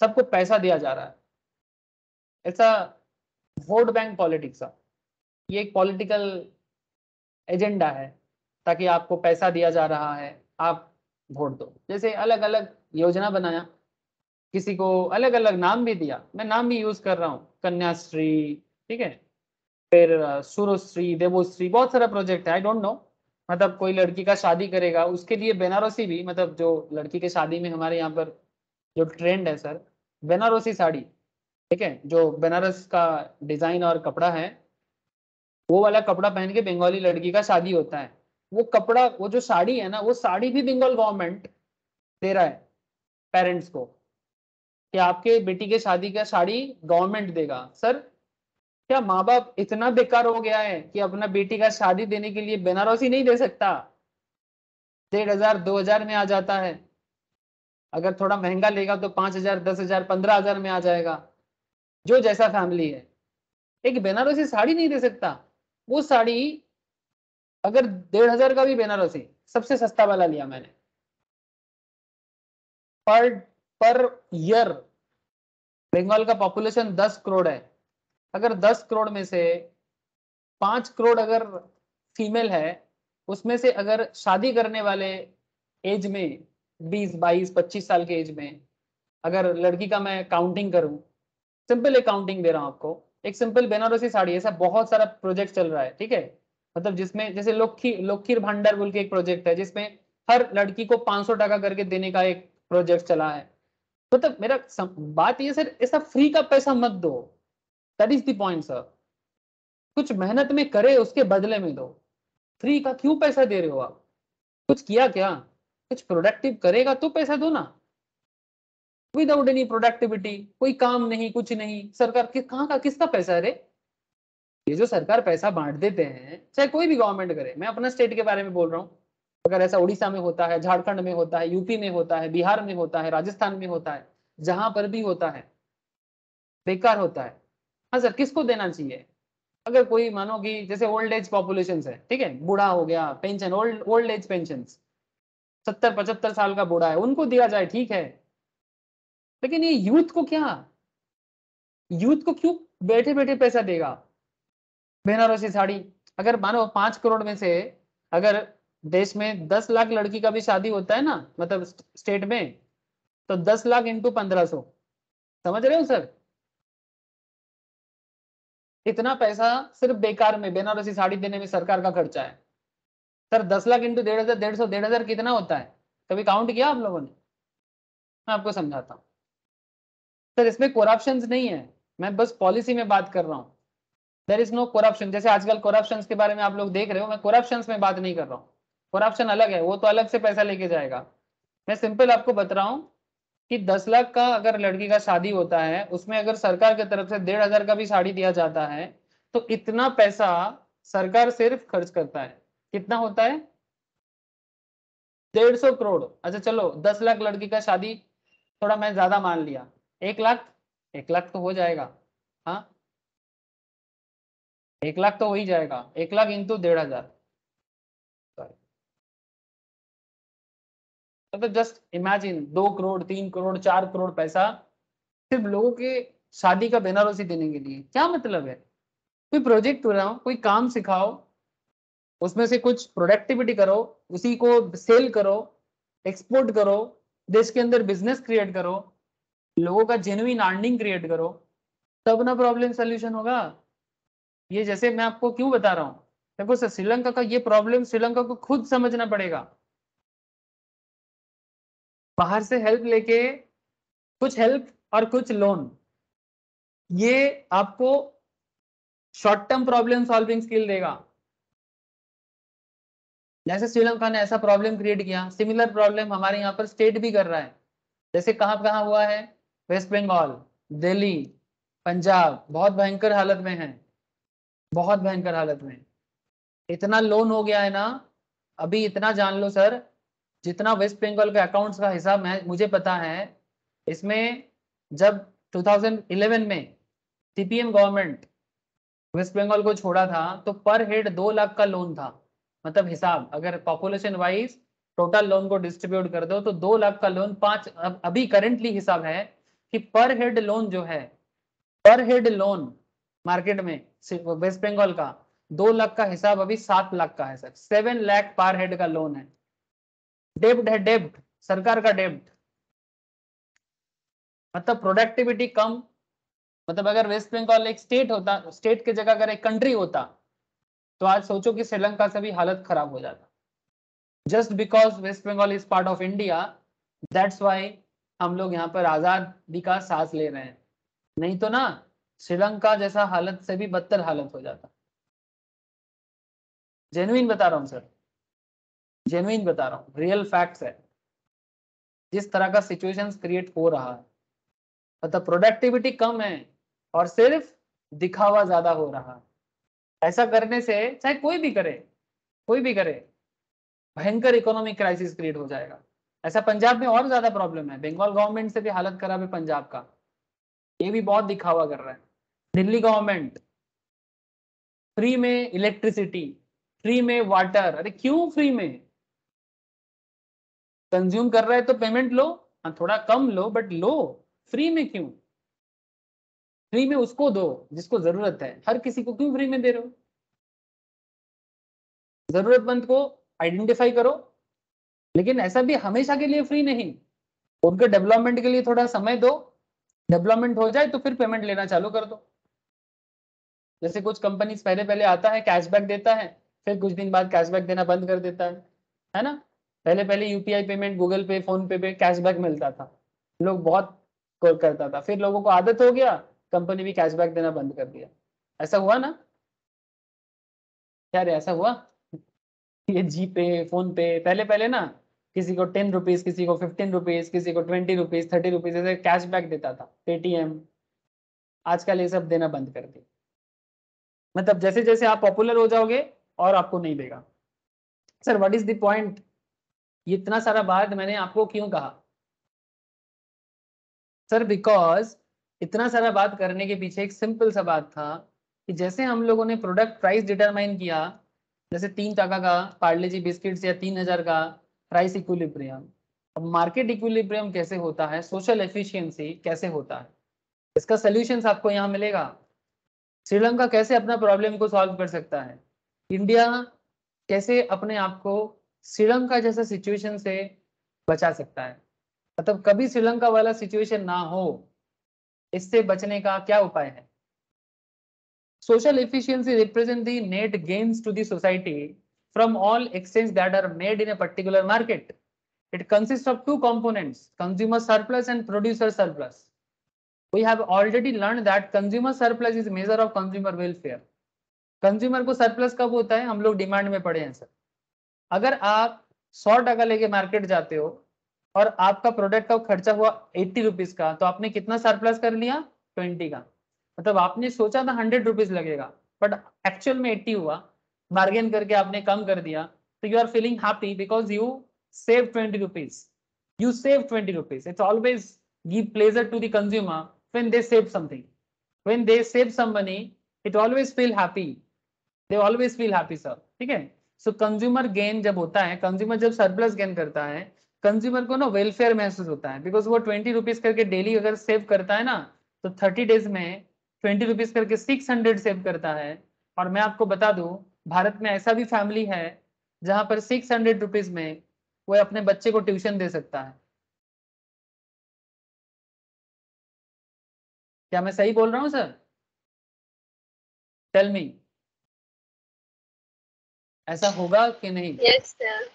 सबको पैसा दिया जा रहा है। ऐसा वोट बैंक पॉलिटिक्स का। ये एक पॉलिटिकल एजेंडा है, ताकि आपको पैसा दिया जा रहा है, आप वोट दो। जैसे अलग अलग योजना बनाया। किसी को अलग अलग नाम भी दिया। मैं नाम भी यूज़ कर रहा हूँ। कन्याश्री, ठीक है? फिर, सुरश्री, देवोश्री, बहुत सारा प्रोजेक्ट है। आई डोंट नो मतलब कोई लड़की का शादी करेगा, उसके लिए बेनारसी भी मतलब जो लड़की के शादी में हमारे यहाँ पर जो ट्रेंड है सर बेनारसी साड़ी, ठीक है, जो बनारस का डिज़ाइन और कपड़ा है, वो वाला कपड़ा पहन के बंगाली लड़की का शादी होता है। वो कपड़ा, वो जो साड़ी है ना, वो साड़ी भी बंगाल गवर्नमेंट दे रहा है पेरेंट्स को कि आपके बेटी के शादी का साड़ी गवर्नमेंट देगा। सर क्या माँ बाप इतना बेकार हो गया है कि अपना बेटी का शादी देने के लिए बेनारसी नहीं दे सकता? डेढ़ हज़ार, दो हज़ार में आ जाता है। अगर थोड़ा महँगा लेगा तो पाँच हज़ार, दस हज़ार, पंद्रह हज़ार में आ जाएगा। जो जैसा फैमिली है। एक बेनारसी साड़ी नहीं दे सकता। वो साड़ी अगर डेढ़ हज़ार का भी बेनारसी, सबसे सस्ता वाला लिया मैंने। पर पर ईयर बंगाल का पॉपुलेशन दस करोड़ है। अगर दस करोड़ में से पाँच करोड़ अगर फीमेल है उसमें से अगर शादी करने वाले एज में बीस बाईस पच्चीस साल के एज में अगर लड़की का मैं काउंटिंग करूँ सिंपल एक काउंटिंग दे रहा हूँ आपको एक सिंपल बेनारसी साड़ी ऐसा बहुत सारा प्रोजेक्ट चल रहा है ठीक है? मतलब जिसमें जैसे लोखी लोखीर भंडार बोल के एक प्रोजेक्ट है जिसमें हर लड़की को पाँच सौ टका करके देने का एक प्रोजेक्ट चला है। मतलब मेरा सम, बात ये सर ऐसा फ्री का पैसा मत दो। That is the point sir कुछ मेहनत में करे, उसके बदले में दो। फ्री का क्यों पैसा दे रहे हो आप? कुछ किया क्या? कुछ प्रोडक्टिव करेगा तो पैसा दो ना। विदाउट एनी प्रोडक्टिविटी कोई काम नहीं, कुछ नहीं। सरकार के, कहाँ का, किसका पैसा है रे? ये जो सरकार पैसा बांट देते हैं, चाहे कोई भी गवर्नमेंट करे, मैं अपना स्टेट के बारे में बोल रहा हूँ। अगर ऐसा उड़ीसा में होता है, झारखंड में होता है यूपी में होता है, बिहार में होता है, राजस्थान में होता है, जहाँ पर भी होता है, बेकार होता है। हाँ सर, किसको देना चाहिए? अगर कोई मानो कि जैसे ओल्ड एज पॉपुलेशन है, ठीक है? बूढ़ा हो गया pension old old age pension सत्तर, पचहत्तर साल का बूढ़ा है, उनको दिया जाए, ठीक है? लेकिन ये यूथ को क्या? यूथ को क्यों बैठे बैठे पैसा देगा? बेनारसी साड़ी, अगर मानो पाँच करोड़ में से अगर देश में दस लाख लड़की का भी शादी होता है ना मतलब स्टेट में तो दस लाख इंटू पंद्रह सौ, समझ रहे हो सर? इतना पैसा सिर्फ़ बेकार में, बेनारसी साड़ी देने में सरकार का खर्चा है। सर, दस लाख इंटू डेढ़ हज़ार, डेढ़ सौ, डेढ़ हज़ार कितना होता है? कभी काउंट किया आप लोगों ने? मैं आपको समझाता हूँ। सर, इसमें कोरप्शन नहीं है। मैं बस पॉलिसी में बात कर रहा हूँ। देर इज़ नो करप्शन जैसे आजकल करप्शन के बारे में आप लोग देख रहे हो, मैं करप्शन में बात नहीं कर रहा हूँ। करप्शन अलग है, वो तो अलग से पैसा लेके जाएगा। मैं सिंपल आपको बता रहा हूँ कि दस लाख का अगर लड़की का शादी होता है, उसमें अगर सरकार की तरफ़ से डेढ़ हज़ार का भी साड़ी दिया जाता है तो इतना पैसा सरकार सिर्फ़ खर्च करता है। कितना होता है? डेढ़ सौ करोड़। अच्छा चलो, दस लाख लड़की का शादी थोड़ा मैं ज़्यादा मान लिया। एक लाख? एक लाख तो हो जाएगा। हाँ? एक लाख तो हो ही जाएगा। एक लाख इंटू डेढ़ हज़ार। मतलब जस्ट इमेजिन दो करोड़, तीन करोड़, चार करोड़ पैसा सिर्फ़ लोगों के शादी का बेनारसी देने के लिए। क्या मतलब है? कोई प्रोजेक्ट बनाओ, कोई काम सिखाओ, उसमें से कुछ प्रोडक्टिविटी करो, उसी को सेल करो एक्सपोर्ट करो, देश के अंदर बिज़नेस क्रिएट करो, लोगों का जेन्युइन अर्निंग क्रिएट करो, तब ना प्रॉब्लम सोल्यूशन होगा। ये जैसे मैं आपको क्यों बता रहा हूँ? देखो सर, श्रीलंका का ये प्रॉब्लम श्रीलंका को खुद समझना पड़ेगा। बाहर से हेल्प लेके कुछ हेल्प और कुछ लोन ये आपको short term problem solving skill देगा। जैसे श्रीलंका ने ऐसा प्रॉब्लम क्रिएट किया सिमिलर प्रॉब्लम हमारे यहाँ पर स्टेट भी कर रहा है। जैसे कहाँ कहाँ हुआ है? वेस्ट बंगाल दिल्ली पंजाब बहुत भयंकर हालत में है। बहुत भयंकर हालत में। इतना लोन हो गया है ना, अभी इतना जान लो सर जितना वेस्ट बंगाल के अकाउंट्स का हिसाब है मुझे पता है, इसमें जब 2011 में सीपीएम गवर्नमेंट वेस्ट बंगाल को छोड़ा था तो पर हेड दो लाख का लोन था। मतलब हिसाब, अगर पॉपुलेशन वाइज टोटल लोन को डिस्ट्रीब्यूट कर दो तो दो लाख का लोन पाँच अभी करेंटली हिसाब है कि पर हेड लोन जो है पर हेड लोन मार्केट में वेस्ट बंगाल का, दो लाख का हिसाब अभी सात लाख का है सर सेवन लाख पर हेड का लोन है। डेब्ट है डेब्ट सरकार का डेब्ट मतलब प्रोडक्टिविटी कम मतलब अगर वेस्ट बंगाल एक स्टेट होता स्टेट की जगह अगर एक कंट्री होता तो आज सोचो कि श्रीलंका से भी हालत खराब हो जाता। Just because West Bengal is part of India that's why हम लोग यहाँ पर आज़ादी का सांस ले रहे हैं। नहीं तो ना, श्रीलंका जैसा हालत से भी बदतर हालत हो जाता। जेन्युइन बता रहा हूँ सर जेन्युइन बता रहा हूँ रियल फैक्ट्स है। जिस तरह का सिचुएशन क्रिएट हो रहा है मतलब प्रोडक्टिविटी कम है और सिर्फ़ दिखावा ज़्यादा हो रहा है। ऐसा करने से, चाहे कोई भी करे, कोई भी करे, भयंकर इकोनॉमिक क्राइसिस क्रिएट हो जाएगा। ऐसा पंजाब में और ज़्यादा प्रॉब्लम है। बंगाल गवर्नमेंट से भी हालत खराब है पंजाब का। ये भी बहुत दिखावा कर रहा है। दिल्ली गवर्नमेंट फ्री में इलेक्ट्रिसिटी फ्री में वाटर अरे क्यों फ्री में? कंज्यूम कर रहा है तो पेमेंट लो। हाँ थोड़ा कम लो बट लो। फ्री में क्यों? फ्री में उसको दो, जिसको ज़रूरत है। हर किसी को क्यों फ्री में दे रहे हो? जरूरतमंद को आइडेंटिफाई करो। लेकिन ऐसा भी हमेशा के लिए फ्री नहीं। उनके डेवलपमेंट के लिए थोड़ा समय दो। डेवलपमेंट हो जाए तो फिर पेमेंट लेना चालू कर दो। जैसे कुछ कंपनीज़ पहले पहले आता है कैशबैक देता है, फिर कुछ दिन बाद कैशबैक देना बंद कर देता है। है ना? पहले पहले UPI payment Google Pay PhonePe pay cashback मिलता था। लोग बहुत करता था। फिर लोगों को आदत हो गया कंपनी भी कैशबैक देना बंद कर दिया। ऐसा हुआ ना? क्या ऐसा हुआ? ये जी पे फ़ोन पे पहले पहले ना, किसी को टेन रुपीज़ किसी को फिफ्टीन रुपीज़ किसी को ट्वेंटी रुपीज़ थर्टी रुपीज़ ऐसे कैशबैक देता था पेटीएम आजकल ये सब देना बंद कर दिया। मतलब जैसे जैसे आप पॉपुलर हो जाओगे और आपको नहीं देगा। Sir what is the point इतना सारा बात मैंने आपको क्यों कहा? सर बिकॉज़ इतना सारा बात करने के पीछे एक सिंपल सा बात था कि जैसे हम लोगों ने प्रोडक्ट प्राइस डिटरमाइन किया, जैसे तीन टका का पार्ले जी बिस्किट्स या तीन हज़ार का प्राइस इक्विलिब्रियम अब मार्केट इक्विलिब्रियम कैसे होता है? सोशल एफिशिएंसी कैसे होता है? इसका सोल्यूशन आपको यहाँ मिलेगा। श्रीलंका कैसे अपना प्रॉब्लम को सॉल्व कर सकता है? इंडिया कैसे अपने आप को श्रीलंका जैसे सिचुएशन से बचा सकता है। मतलब कभी श्रीलंका वाला सिचुएशन ना हो, इससे बचने का क्या उपाय है? Social efficiency represent the net gains to the society from all exchange that are made in a particular market it consist of two components consumer surplus and producer surplus we have already learn that consumer surplus is measure of consumer welfare consumer को surplus कब होता है? हम लोग demand में पड़े हैं sir अगर आप सौ टका लेके मार्केट जाते हो और आपका प्रोडक्ट का खर्चा हुआ एट्टी रुपीज़ का तो आपने कितना सरप्लस कर लिया? ट्वेंटी का। मतलब आपने सोचा था हंड्रेड रुपीज़ लगेगा बट एक्चुअल में एट्टी हुआ। बार्गेन करके आपने कम कर दिया। तो you are feeling happy because you save twenty rupees you save twenty rupees it's always give pleasure to the consumer when they save something when they save some money, it always feel happy they always feel happy, sir ठीक है? सो consumer gain जब होता है consumer जब surplus gain करता है consumer को ना वेलफेयर महसूस होता है। बिकॉज़ वो ट्वेंटी रुपीज़ करके डेली अगर सेव करता है ना तो थर्टी डेज़ में ट्वेंटी रुपीज़ करके सिक्स हंड्रेड सेव करता है। और मैं आपको बता दूँ, भारत में ऐसा भी फैमिली है, जहाँ पर सिक्स हंड्रेड रुपीज़ में वो अपने बच्चे को ट्यूशन दे सकता है। क्या मैं सही बोल रहा हूँ सर टेल मी ऐसा होगा कि नहीं? Yes sir.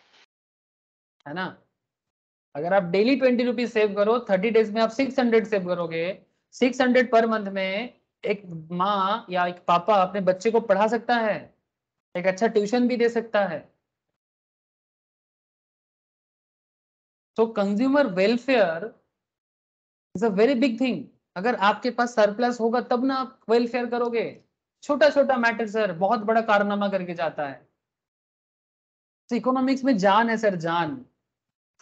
है ना? अगर आप डेली ट्वेंटी रुपीज़ सेव करो थर्टी डेज़ में आप सिक्स हंड्रेड सेव करोगे सिक्स हंड्रेड पर मंथ में एक माँ या एक पापा अपने बच्चे को पढ़ा सकता है एक अच्छा ट्यूशन भी दे सकता है। तो consumer welfare is a very big thing अगर आपके पास सरप्लस होगा तब ना आप वेलफेयर करोगे। छोटा छोटा मैटर सर बहुत बड़ा कारनामा करके जाता है। तो इकोनॉमिक्स में जान है सर, जान।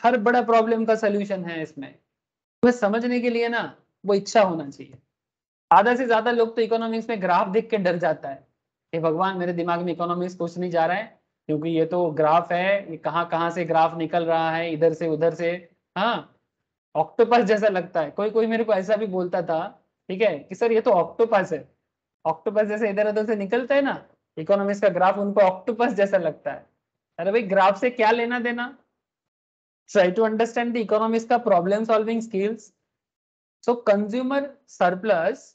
हर बड़ा प्रॉब्लम का सोल्यूशन है इसमें। बस समझने के लिए ना, वो इच्छा होना चाहिए। आधा से ज़्यादा लोग तो इकोनॉमिक्स में ग्राफ देख के डर जाता है। कि भगवान, मेरे दिमाग में इकोनॉमिक्स कुछ नहीं जा रहा है, क्योंकि ये तो ग्राफ है, ये कहाँ कहाँ से ग्राफ निकल रहा है, इधर से, उधर से। हाँ ऑक्टोपस जैसा लगता है। कोई कोई मेरे को ऐसा भी बोलता था, ठीक है, कि सर ये तो ऑक्टोपस है। ऑक्टोपस जैसे इधर उधर से निकलता है ना इकोनॉमिक्स का ग्राफ उनको ऑक्टोपस जैसा लगता है। अरे भाई ग्राफ से क्या लेना देना? Try to understand the economics का problem solving skills so consumer surplus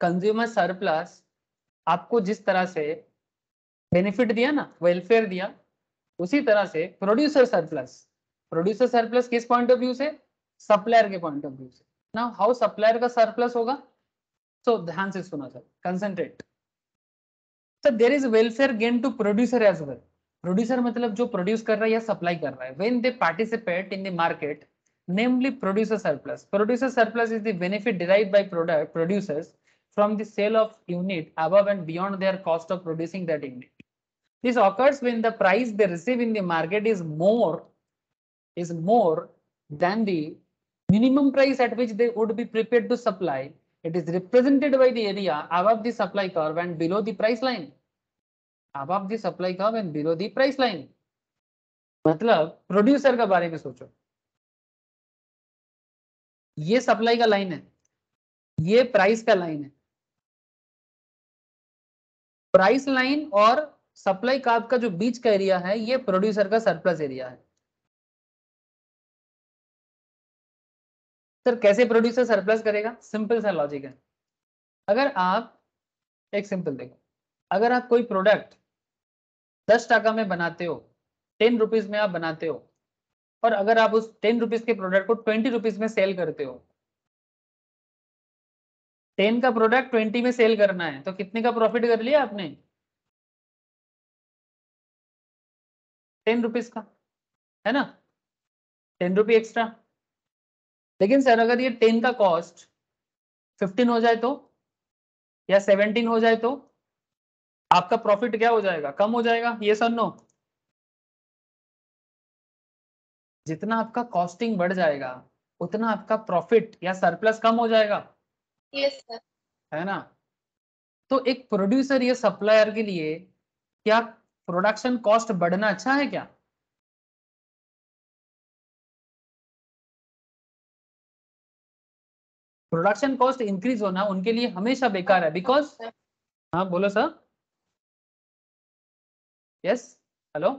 consumer surplus आपको जिस तरह से बेनिफिट दिया ना वेलफेयर दिया उसी तरह से प्रोड्यूसर सरप्लस प्रोड्यूसर सरप्लस किस पॉइंट ऑफ़ व्यू से? सप्लायर के पॉइंट ऑफ़ व्यू से. ना हाउ सप्लायर का सरप्लस होगा? सो so, ध्यान से सुना sir concentrate sir there is welfare gain to producer as well producer मतलब जो प्रोड्यूस कर रहा है या सप्लाई कर रहा है when they participate in the market namely producer surplus. Producer surplus is the benefit derived by product producers from the sale of unit above and beyond their cost of producing that unit. This occurs when the price they receive in the market is more is more than the minimum price at which they would be prepared to supply. It is represented by the area above the supply curve and below the price line. Above the supply curve and below the price line. मतलब producer का बारे में सोचो। ये supply का line है, ये price का लाइन है। प्राइस लाइन और सप्लाई कार्ब का जो बीच का एरिया है, ये प्रोड्यूसर का सरप्लस एरिया है। सर, कैसे प्रोड्यूसर सरप्लस करेगा? सिंपल सा लॉजिक है। अगर आप, एक सिंपल देखो। अगर आप कोई प्रोडक्ट दस टाका में बनाते हो टेन रुपीज़ में आप बनाते हो, और अगर आप उस टेन रुपीज़ के प्रोडक्ट को ट्वेंटी रुपीज़ में सेल करते हो टेन का प्रोडक्ट ट्वेंटी में सेल करना है तो कितने का प्रॉफिट कर लिया आपने? टेन रुपीज़ का, है ना? टेन रुपी एक्स्ट्रा लेकिन सर अगर ये टेन का कॉस्ट फिफ्टीन हो जाए तो या सेवनटीन हो जाए तो आपका प्रॉफिट क्या हो जाएगा? कम हो जाएगा? ये सर नो जितना आपका कॉस्टिंग बढ़ जाएगा उतना आपका प्रॉफिट या सरप्लस कम हो जाएगा। यस सर है ना? तो एक प्रोड्यूसर या सप्लायर के लिए क्या प्रोडक्शन कॉस्ट बढ़ना अच्छा है क्या? प्रोडक्शन कॉस्ट इंक्रीज होना उनके लिए हमेशा बेकार है। बिकॉज़ हाँ बोलो सर यस हेलो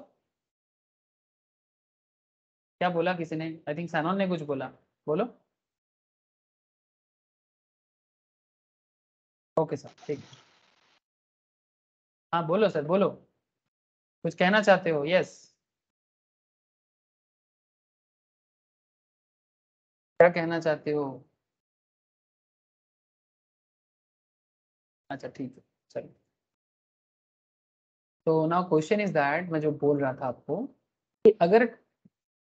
क्या बोला किसी ने? आई थिंक सैनोन ने कुछ बोला। बोलो। ओके सर ठीक हाँ। बोलो सर बोलो। कुछ कहना चाहते हो? यस क्या कहना चाहते हो? अच्छा ठीक है। चलिए तो नाउ क्वेश्चन इज़ दैट मैं जो बोल रहा था आपको, कि अगर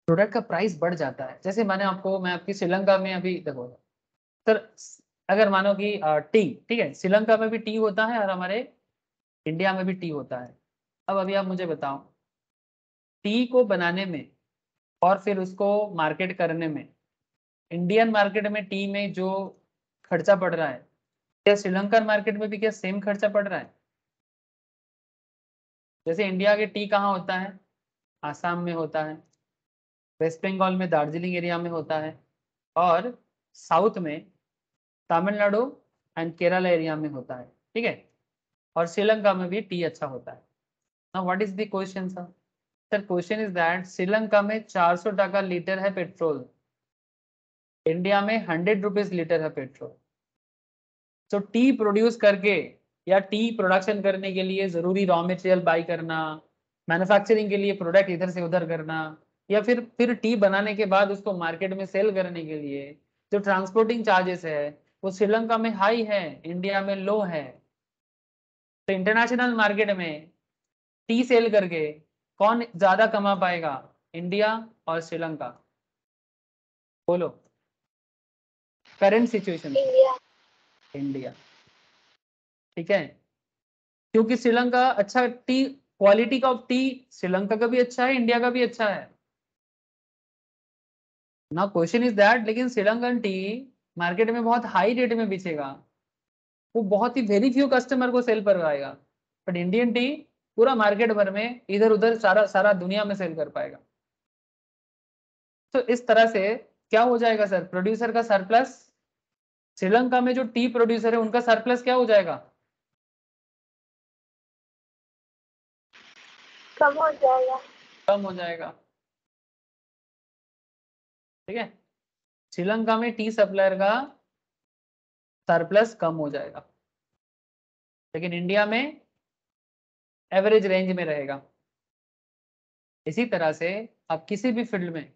प्रोडक्ट का प्राइस बढ़ जाता है, जैसे मैंने आपको, मैं आपकी श्रीलंका में अभी, देखो सर अगर मानो कि टी ठीक है, श्रीलंका में भी टी होता है और हमारे इंडिया में भी टी होता है। अब अभी आप मुझे बताओ टी को बनाने में और फिर उसको मार्केट करने में इंडियन मार्केट में टी में जो खर्चा पड़ रहा है, क्या श्रीलंकन मार्केट में भी क्या सेम खर्चा पड़ रहा है? जैसे इंडिया के टी कहाँ होता है? आसाम में होता है, वेस्ट बंगाल में, दार्जिलिंग एरिया में होता है और साउथ में तमिलनाडु एंड केरला एरिया में होता है, ठीक है? और श्रीलंका में भी टी अच्छा होता है। ना what is the question sir sir question is that Sri Lanka में 400 टका लीटर है पेट्रोल। इंडिया में हंड्रेड रुपीज़ लीटर है पेट्रोल। तो टी प्रोड्यूस करके या टी प्रोडक्शन करने के लिए ज़रूरी रॉ मटेरियल बाई करना मैन्युफैक्चरिंग के लिए प्रोडक्ट इधर से उधर करना या फिर फिर टी बनाने के बाद उसको मार्केट में सेल करने के लिए जो ट्रांसपोर्टिंग चार्जेस है वो श्रीलंका में हाई है इंडिया में लो है। तो इंटरनेशनल मार्केट में टी सेल करके कौन ज़्यादा कमा पाएगा इंडिया और श्रीलंका? बोलो। करंट सिचुएशन इंडिया ठीक है? क्योंकि श्रीलंका अच्छा टी क्वालिटी का टी श्रीलंका का भी अच्छा है इंडिया का भी अच्छा है। ना क्वेश्चन इज़ दैट लेकिन श्रीलंकन टी मार्केट में बहुत हाई रेट में बेचेगा वो बहुत ही वेरी फ्यू कस्टमर को सेल करवाएगा। बट इंडियन टी पूरा मार्केट भर में इधर उधर सारा सारा दुनिया में सेल कर पाएगा। तो इस तरह से क्या हो जाएगा सर प्रोड्यूसर का सरप्लस श्रीलंका में जो टी प्रोड्यूसर है, उनका सरप्लस क्या हो जाएगा? कम हो जाएगा। कम हो जाएगा। ठीक है? श्रीलंका में टी सप्लायर का सरप्लस कम हो जाएगा। लेकिन इंडिया में एवरेज रेंज में रहेगा। इसी तरह से आप किसी भी फ़ील्ड में,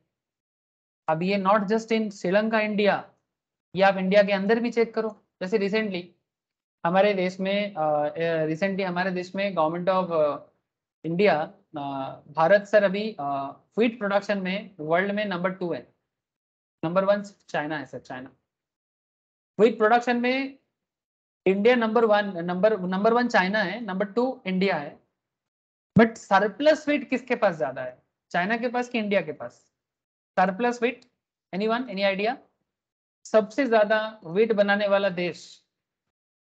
अब ये not just in Sri Lanka India ये आप इंडिया के अंदर भी चेक करो। जैसे रिसेंटली हमारे देश में रिसेंटली हमारे देश में government of India Bharat sir अभी व्हीट प्रोडक्शन में वर्ल्ड में नंबर टू है। नंबर वन चाइना है सर चाइना व्हीट प्रोडक्शन में India number one number number one China है नंबर टू इंडिया है। बट सरप्लस व्हीट किसके पास ज़्यादा है? चाइना के पास कि इंडिया के पास? Surplus wheat anyone any idea सबसे ज़्यादा व्हीट बनाने वाला देश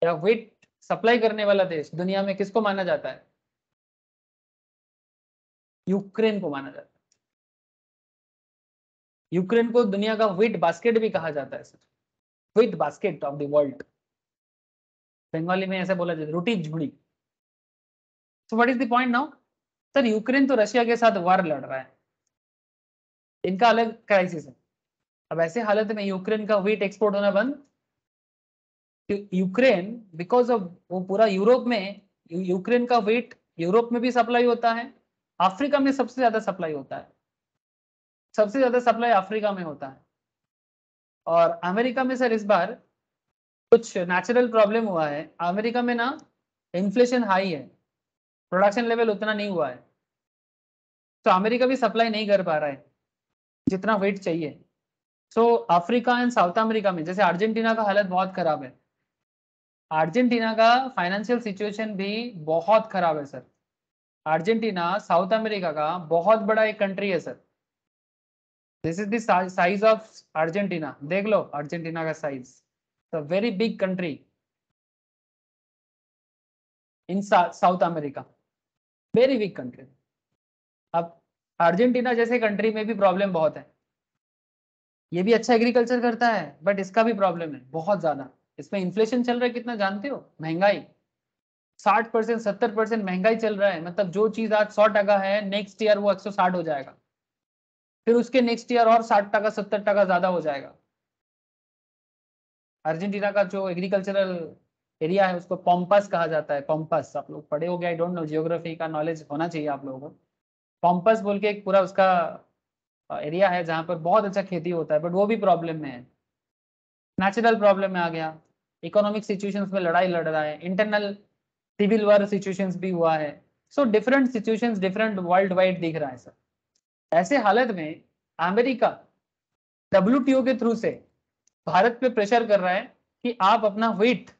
या व्हीट सप्लाई करने वाला देश दुनिया में किसको माना जाता है? यूक्रेन को माना जाता है। यूक्रेन को दुनिया का व्हीट बास्केट भी कहा जाता है sir wheat basket of the world Bengali में ऐसे बोला जाता है, रोटी झुड़ी। So what is the point now sir Ukraine तो रशिया के साथ वार लड़ रहा है। इनका अलग क्राइसिस है। अब ऐसे हालत में यूक्रेन का व्हीट एक्सपोर्ट होना बंद। यूक्रेन बिकॉज़ ऑफ़ वो पूरा यूरोप में यूक्रेन का व्हीट यूरोप में भी सप्लाई होता है। अफ्रीका में सबसे ज़्यादा सप्लाई होता है। सबसे ज़्यादा सप्लाई अफ्रीका में होता है। और अमेरिका में सर इस बार कुछ नेचुरल प्रॉब्लम हुआ है। अमेरिका में ना इन्फ्लेशन हाई है। प्रोडक्शन लेवल उतना नहीं हुआ है। तो अमेरिका भी सप्लाई नहीं कर पा रहा है, जितना वेट चाहिए। So Africa and South America में, जैसे अर्जेंटीना का हालत बहुत खराब है। अर्जेंटीना का फाइनेंशियल सिचुएशन भी बहुत खराब है, सर। अर्जेंटीना, साउथ अमेरिका का बहुत बड़ा एक कंट्री है sir this is size of Argentina. देख लो, अर्जेंटीना का size very big country in South America. Very big country अब अर्जेंटीना जैसे कंट्री में भी प्रॉब्लम बहुत है. ये भी अच्छा एग्रीकल्चर करता है बट इसका भी प्रॉब्लम है, बहुत ज़्यादा. इसमें इन्फ्लेशन चल रहा है, कितना? जानते हो? महँगाई. साठ परसेंट, सत्तर परसेंट महँगाई चल रहा है। मतलब जो चीज़ आज सौ टका है नेक्स्ट ईयर वो एक सौ साठ हो जाएगा। फिर उसके नेक्स्ट ईयर और साठ टका, सत्तर टका ज़्यादा हो जाएगा। अर्जेंटीना का जो एग्रीकल्चरल एरिया है, उसको पॉम्पस कहा जाता है। पॉम्पस आप लोग पढ़े हो गए आई डोंट नो जियोग्राफी का नॉलेज होना चाहिए आप लोगों को। पॉम्पस बोल के एक पूरा उसका एरिया है जहाँ पर बहुत अच्छा खेती होता है बट वो भी प्रॉब्लम में है। नेचुरल प्रॉब्लम में आ गया। इकोनॉमिक सिचुएशंस में लड़ाई लड़ रहा है। इंटरनल सिविल वार सिचुएशंस भी हुआ है। So different situations different world wide दिख रहा है सर। ऐसे हालत में अमेरिका डब्ल्यू के थ्रू से भारत पे प्रेशर कर रहा है कि आप अपना वेट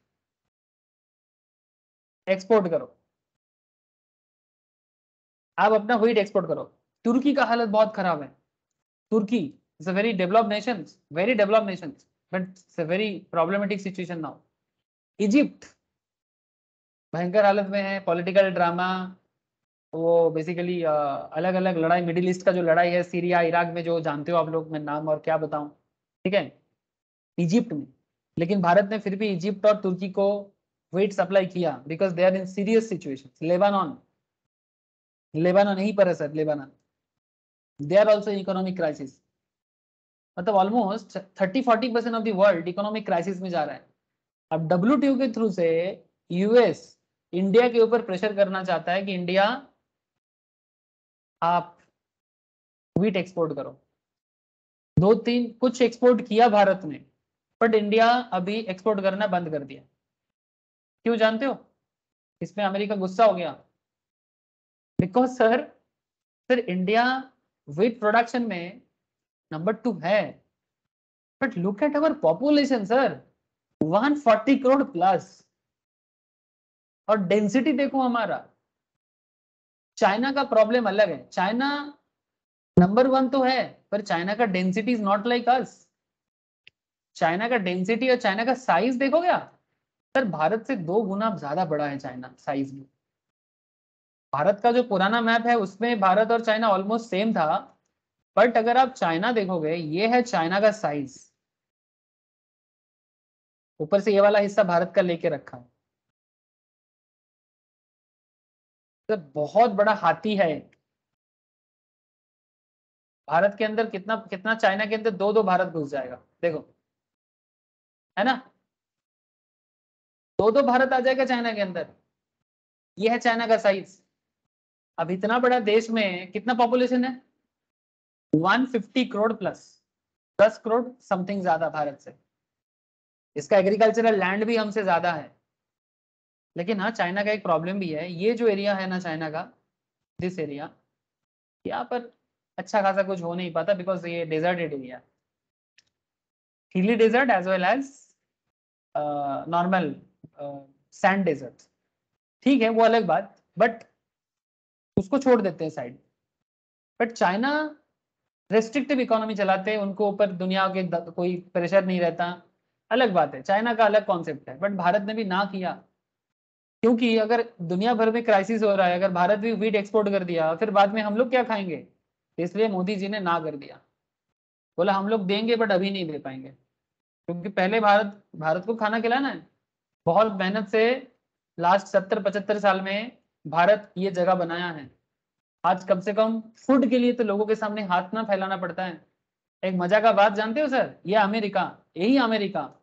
एक्सपोर्ट करो। आप अपना वेट एक्सपोर्ट करो। तुर्की का हालत बहुत खराब है। Turkey is a very develop nation very develop nation but it's a very problematic situation now Egypt भयंकर हालत में है पॉलिटिकल ड्रामा वो बेसिकली अलग अलग लड़ाई मिडिल ईस्ट का जो लड़ाई है सीरिया इराक में जो जानते हो आप लोग मैं नाम और क्या बताऊँ, ठीक है? इजिप्ट में। लेकिन भारत ने फिर भी इजिप्ट और तुर्की को वेट सप्लाई किया because they are in serious situation Lebanon Lebanon यहीं पर है sir Lebanon they are also economic crisis मतलब almost thirty forty percent of the world economic crisis में जा रहा है। अब डब्ल्यू के थ्रू से यूएस इंडिया के ऊपर प्रेशर करना चाहता है कि इंडिया आप वीट एक्सपोर्ट करो। दो तीन, कुछ एक्सपोर्ट किया भारत ने बट इंडिया अभी एक्सपोर्ट करना बंद कर दिया। क्यों जानते हो? इसमें अमेरिका गुस्सा हो गया। Because sir sir India wheat production में नंबर टू है। But look at our population sir 140 crore plus और डेंसिटी देखो हमारा। चाइना का प्रॉब्लम अलग है। चाइना नंबर वन तो है, पर चाइना का density is not like us China का डेंसिटी और चाइना का साइज़ देखो क्या सर, भारत से दो गुना ज़्यादा बड़ा है चाइना साइज़ में। भारत का जो पुराना मैप है, उसमें भारत और चाइना ऑलमोस्ट सेम था। बट अगर आप चाइना देखोगे, ये है चाइना का साइज़ ऊपर से ये वाला हिस्सा भारत का लेके रखा। है तो बहुत बड़ा हाथी है। भारत के अंदर कितना कितना चाइना के अंदर दो दो भारत घुस जाएगा। देखो, है ना? दो दो भारत आ जाएगा चाइना के अंदर। ये है चाइना का साइज़ अब इतना बड़ा देश में कितना पॉपुलेशन है? 150 करोड़ प्लस 10 करोड़ समथिंग ज़्यादा भारत से। इसका एग्रीकल्चरल लैंड भी हमसे ज़्यादा है। लेकिन हाँ चाइना का एक प्रॉब्लम भी है। ये जो एरिया है ना चाइना का दिस एरिया यहाँ पर अच्छा खासा कुछ हो नहीं पाता बिकॉज़ ये deserted area hilly desert as well as normal sand desert ठीक है, वो अलग बात बट उसको छोड़ देते हैं side but China restrictive economy चलाते हैं, उनको ऊपर दुनिया के कोई प्रेशर नहीं रहता। अलग बात है, चाइना का अलग कॉन्सेप्ट है बट भारत ने भी ना किया। क्योंकि अगर दुनिया भर में क्राइसिस हो रहा है, अगर भारत भी वीट एक्सपोर्ट कर दिया, फिर बाद में हम लोग क्या खाएँगे? इसलिए मोदी जी ने ना कर दिया। बोला, हम लोग देंगे बट अभी नहीं दे पाएँगे। क्योंकि पहले भारत भारत को खाना खिलाना है। बहुत मेहनत से लास्ट सत्तर, पचहत्तर साल में भारत ये जगह बनाया है। आज कम से कम फ़ूड के लिए तो लोगों के सामने हाथ ना फैलाना पड़ता है। एक मज़ा का बात जानते हो, सर? ये अमेरिका, यही अमेरिका।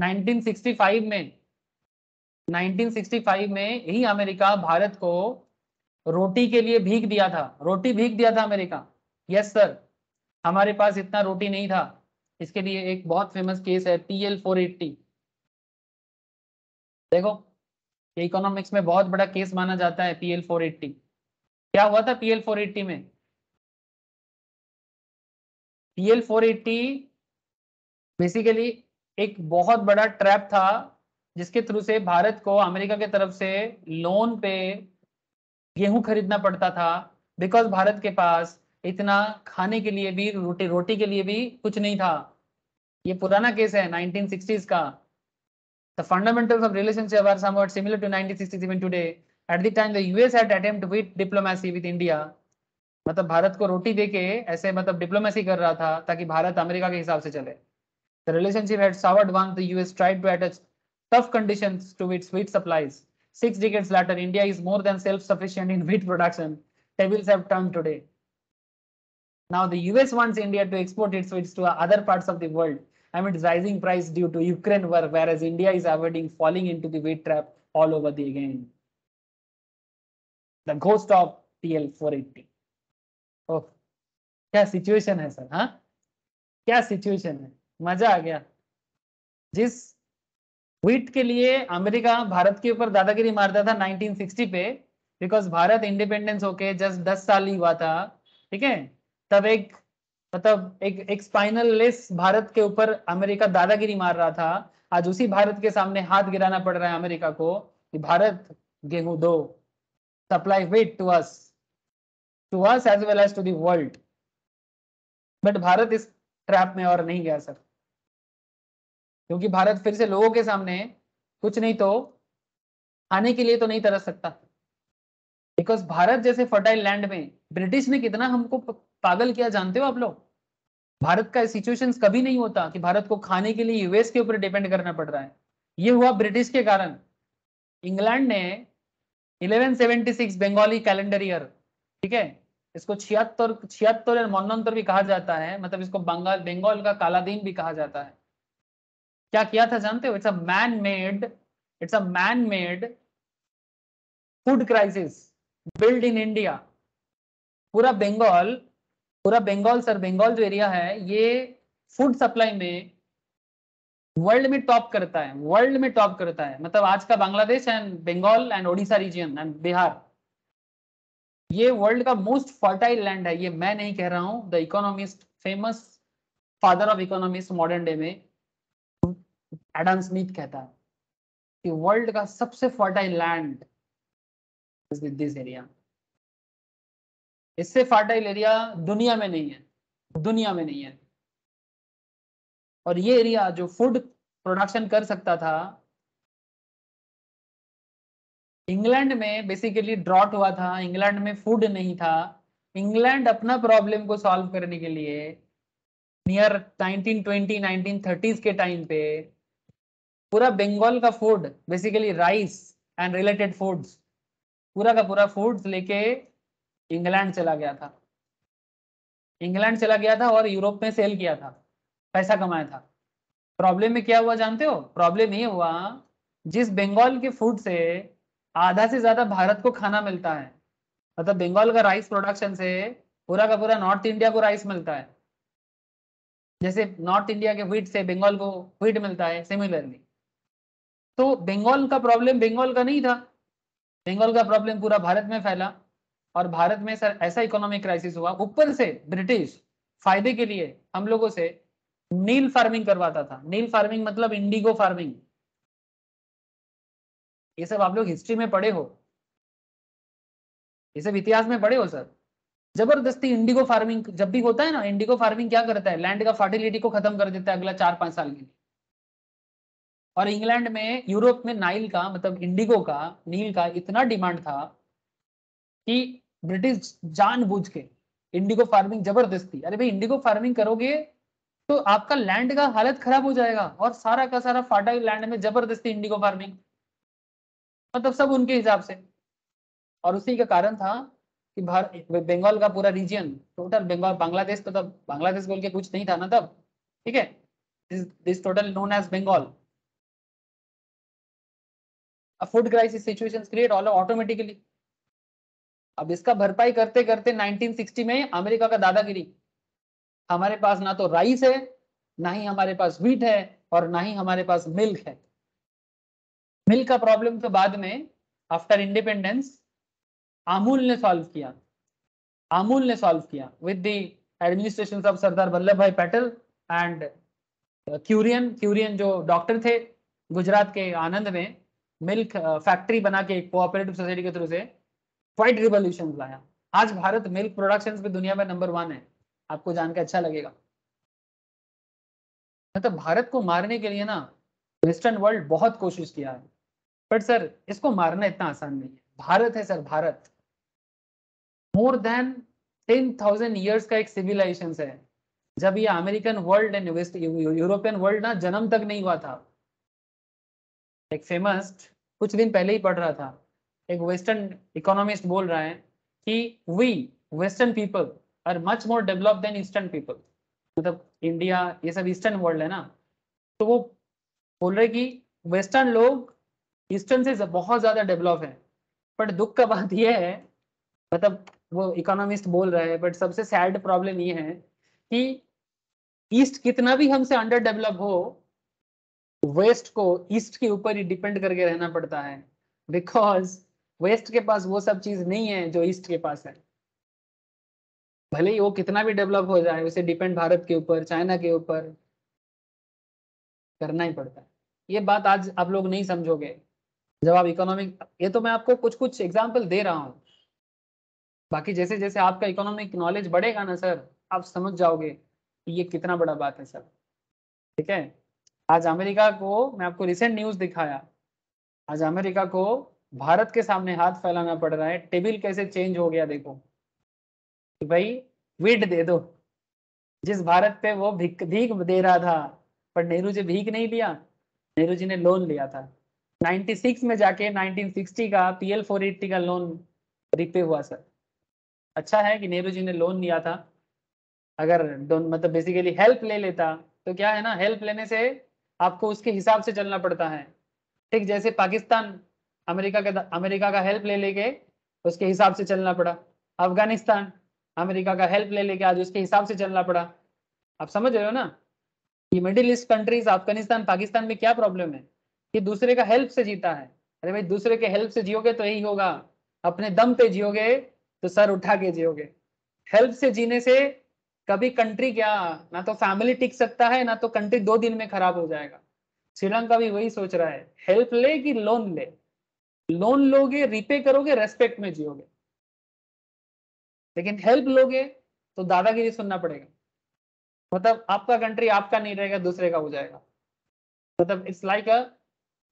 1965 में 1965 में यही अमेरिका भारत को रोटी के लिए भीख दिया था। रोटी भीख दिया था अमेरिका। यस सर हमारे पास इतना रोटी नहीं था। इसके लिए एक बहुत फ़ेमस केस है पी एल फोर एट्टी देखो ये इकोनॉमिक्स में बहुत बड़ा केस माना जाता है पी एल फोर एट्टी क्या हुआ था पी एल फोर एट्टी में? P L four eighty basically एक बहुत बड़ा ट्रैप था जिसके थ्रू से भारत को अमेरिका के तरफ़ से लोन पे गेहूँ खरीदना पड़ता था बिकॉज़ भारत के पास इतना खाने के लिए भी, रोटी रोटी के लिए भी कुछ नहीं था। ये पुराना केस है 1960s का। The fundamental of relationship are somewhat similar to 1960s even today at the time the US had attempt with diplomacy with India मतलब भारत को रोटी देके ऐसे मतलब डिप्लोमेसी कर रहा था, ताकि भारत अमेरिका के हिसाब से चले। The relationship had soured one the US tried to attach tough conditions to its wheat supplies. Six decades later, India is more than self-sufficient in wheat production. Tables have turned today. Now the US wants India to export its wheat to other parts of the world amid rising price due to Ukraine war, whereas India is avoiding falling into the wheat trap all over the again. The ghost of TL 480. Oh, क्या situation है sir हाँ क्या situation है मजा आ गया जिस wheat के लिए अमेरिका भारत के ऊपर दादागिरी मारता था 1960 पे बिकॉज़ भारत इंडिपेंडेंस होके जस्ट 10 साल ही हुआ था, ठीक है? तब एक मतलब एक एक स्पाइनल लेस भारत के ऊपर अमेरिका दादागिरी मार रहा था। आज उसी भारत के सामने हाथ गिराना पड़ रहा है अमेरिका को कि भारत गेहूँ दो supply wheat to us to us as well as to the world but Bharat इस ट्रैप में और नहीं गया सर क्योंकि भारत फिर से लोगों के सामने कुछ नहीं तो खाने के लिए तो नहीं तरस सकता। बिकॉज़ भारत जैसे फर्टाइल लैंड में ब्रिटिश ने कितना हमको पागल किया, जानते हो आप लोग? भारत का सिचुएशन कभी नहीं होता कि भारत को खाने के लिए यूएस के ऊपर डिपेंड करना पड़ रहा है। ये हुआ ब्रिटिश के कारण। इंग्लैंड ने 1176 बंगाली कैलेंडर ईयर ठीक है? इसको छिहत्तर छिहत्तर या भी कहा जाता है। मतलब इसको बंगाल बंगाल का काला दिन भी कहा जाता है। क्या किया था जानते हो? It's a man made it's a man made food crisis build in India पूरा बंगाल पूरा बंगाल सर बंगाल जो एरिया है, ये फ़ूड सप्लाई में वर्ल्ड में टॉप करता है वर्ल्ड में टॉप करता है। मतलब आज का Bangladesh and Bengal and Odisha region and Bihar ये वर्ल्ड का मोस्ट फर्टाइल लैंड है। ये मैं नहीं कह रहा हूँ the economist famous father of economist modern day में एडम स्मिथ कहता है कि वर्ल्ड का सबसे फर्टाइल लैंड दिस एरिया इससे फर्टाइल एरिया दुनिया में नहीं है, दुनिया में नहीं है। और ये एरिया जो फ़ूड प्रोडक्शन कर सकता था इंग्लैंड में बेसिकली ड्रॉट हुआ था इंग्लैंड में फ़ूड नहीं था। इंग्लैंड अपना प्रॉब्लम को सॉल्व करने के लिए नियर 1920 1930s के टाइम पे पूरा बंगाल का food basically rice and related foods पूरा का पूरा फूड्स लेके इंग्लैंड चला गया था। इंग्लैंड चला गया था और यूरोप में सेल किया था, पैसा कमाया था। प्रॉब्लम में क्या हुआ जानते हो? प्रॉब्लम ये हुआ, जिस बंगाल के फ़ूड से आधा से ज़्यादा भारत को खाना मिलता है मतलब बंगाल का राइस प्रोडक्शन से पूरा का पूरा नॉर्थ इंडिया को राइस मिलता है। जैसे नॉर्थ इंडिया के व्हीट से बंगाल को व्हीट मिलता है सिमिलरली तो बंगाल का प्रॉब्लम बंगाल का नहीं था। बंगाल का प्रॉब्लम पूरा भारत में फैला और भारत में सर ऐसा इकोनॉमिक क्राइसिस हुआ। ऊपर से ब्रिटिश फ़ायदे के लिए हम लोगों से नील फ़ार्मिंग करवाता था। नील फ़ार्मिंग मतलब इंडिगो फ़ार्मिंग ये सब आप लोग हिस्ट्री में पढ़े हो। ये सब इतिहास में पढ़े हो सर? ज़बरदस्ती इंडिगो फ़ार्मिंग जब भी होता है ना इंडिगो फ़ार्मिंग क्या करता है? लैंड का फर्टिलिटी को खत्म कर देता है अगला चार पाँच साल के लिए। और इंग्लैंड में, यूरोप में नाइल का मतलब इंडिगो का नील का इतना डिमांड था कि ब्रिटिश जानबूझ के इंडिगो फ़ार्मिंग ज़बरदस्ती अरे भाई इंडिगो फ़ार्मिंग करोगे तो आपका लैंड का हालत खराब हो जाएगा और सारा का सारा फाटा लैंड में ज़बरदस्ती इंडिगो फ़ार्मिंग मतलब सब उनके हिसाब से। और उसी का कारण था कि भारत बंगाल का पूरा रीजन टोटल बंगाल बांग्लादेश तो तब बांग्लादेश बोल के कुछ नहीं था ना तब, ठीक है? This total known as Bengal food crisis situations create all automatically अब इसका भरपाई करते करते 1960 में अमेरिका का दादागिरी हमारे पास ना तो राइस है, ना ही हमारे पास व्हीट है और ना ही हमारे पास मिल्क है। मिल्क का प्रॉब्लम तो बाद में आफ्टर इंडिपेंडेंस आमूल ने सॉल्व किया। आमूल ने सॉल्व किया with the administration of Sardar Vallabh bhai Patel and क्यूरियन क्यूरियन जो डॉक्टर थे, गुजरात के आनंद में मिल्क फैक्ट्री बना के कोऑपरेटिव सोसाइटी के थ्रू से क्वाइट रिवोल्यूशन लाया। आज भारत मिल्क प्रोडक्शन पे दुनिया में नंबर वन है। आपको जान के अच्छा लगेगा। मतलब भारत को मारने के लिए ना वेस्टर्न वर्ल्ड बहुत कोशिश किया है। बट सर इसको मारना इतना आसान नहीं है। भारत है sir Bharat. More than ten thousand years का एक सिविलाइजेशन है। जब ये American world and west European world ना जन्म तक नहीं हुआ था। एक फ़ेमस कुछ दिन पहले ही पढ़ रहा था। एक वेस्टर्न इकोनॉमिस्ट बोल रहा है कि we western people are much more develop than eastern people मतलब इंडिया ये सब ईस्टर्न वर्ल्ड है ना? तो वो बोल रहे कि वेस्टर्न लोग ईस्टर्न से बहुत ज़्यादा डेवलप है। बट दुख का बात यह है मतलब वो इकोनॉमिस्ट बोल रहा है बट सबसे सैड प्रॉब्लम ये है कि ईस्ट कितना भी हमसे अंडर डेवलप हो वेस्ट को ईस्ट के ऊपर ही डिपेंड करके रहना पड़ता है। बिकॉज़ वेस्ट के पास वो सब चीज़ नहीं है जो ईस्ट के पास है। भले ही वो कितना भी डेवलप हो जाए, उसे डिपेंड भारत के ऊपर, चाइना के ऊपर करना ही पड़ता है। ये बात आज आप लोग नहीं समझोगे। जब आप इकोनॉमिक ये तो मैं आपको कुछ कुछ एग्ज़ाम्पल दे रहा हूँ। बाकी जैसे जैसे आपका इकोनॉमिक नॉलेज बढ़ेगा ना सर आप समझ जाओगे कि ये कितना बड़ा बात है सर ठीक है? आज अमेरिका को मैं आपको रिसेंट न्यूज़ दिखाया। आज अमेरिका को भारत के सामने हाथ फैलाना पड़ रहा है। टेबल कैसे चेंज हो गया देखो। कि भाई वीट दे दो। जिस भारत पे वो भीख भीख दे रहा था, पर नेहरू जी भीख नहीं लिया, नेहरू जी ने लोन लिया था। 96 में जाके 1960 का पीएल 480 का लोन रिपे हुआ सर अच्छा है कि नेहरू जी ने लोन लिया था। अगर मतलब बेसिकली हेल्प ले लेता तो क्या है ना हेल्प लेने से आपको उसके हिसाब से चलना पड़ता है। ठीक, जैसे पाकिस्तान अमेरिका का अमेरिका का हेल्प ले लेके उसके हिसाब से चलना पड़ा। अफ़गानिस्तान अमेरिका का हेल्प ले लेके आज उसके हिसाब से चलना पड़ा। आप समझ रहे हो ना? कि middle east countries Afghanistan, Pakistan में क्या प्रॉब्लम है? कि दूसरे का हेल्प से जीता है। अरे भाई, दूसरे के हेल्प से जियोगे तो यही होगा। अपने दम पे जियोगे तो सर उठा के जियोगे। हेल्प से जीने से कभी कंट्री क्या, ना तो फैमिली टिक सकता है, ना तो कंट्री दो दिन में खराब हो जाएगा। श्रीलंका भी वही सोच रहा है। हेल्प ले कि लोन ले। लोन लोगे रिपे करोगे रेस्पेक्ट में जियोगे। लेकिन हेल्प लोगे तो दादागिरी सुनना पड़ेगा। मतलब आपका कंट्री आपका नहीं रहेगा, दूसरे का हो जाएगा। मतलब it's like a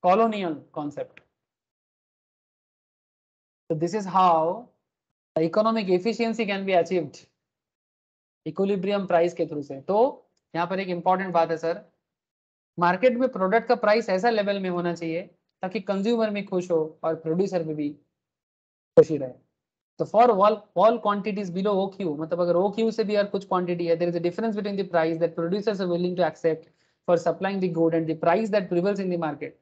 colonial concept is how the economic efficiency can be achieved equilibrium price के थ्रू से। तो यहाँ पर एक इंपॉर्टेंट बात है सर मार्केट में प्रोडक्ट का प्राइस ऐसा लेवल में होना चाहिए, ताकि कंज्यूमर में खुश हो और प्रोड्यूसर में भी खुशी रहे। तो for all all quantities below O Q मतलब अगर ओ क्यू से भी और कुछ क्वांटिटी है there is a difference between the price that producers are willing to accept for supplying the good and the price that prevails in the market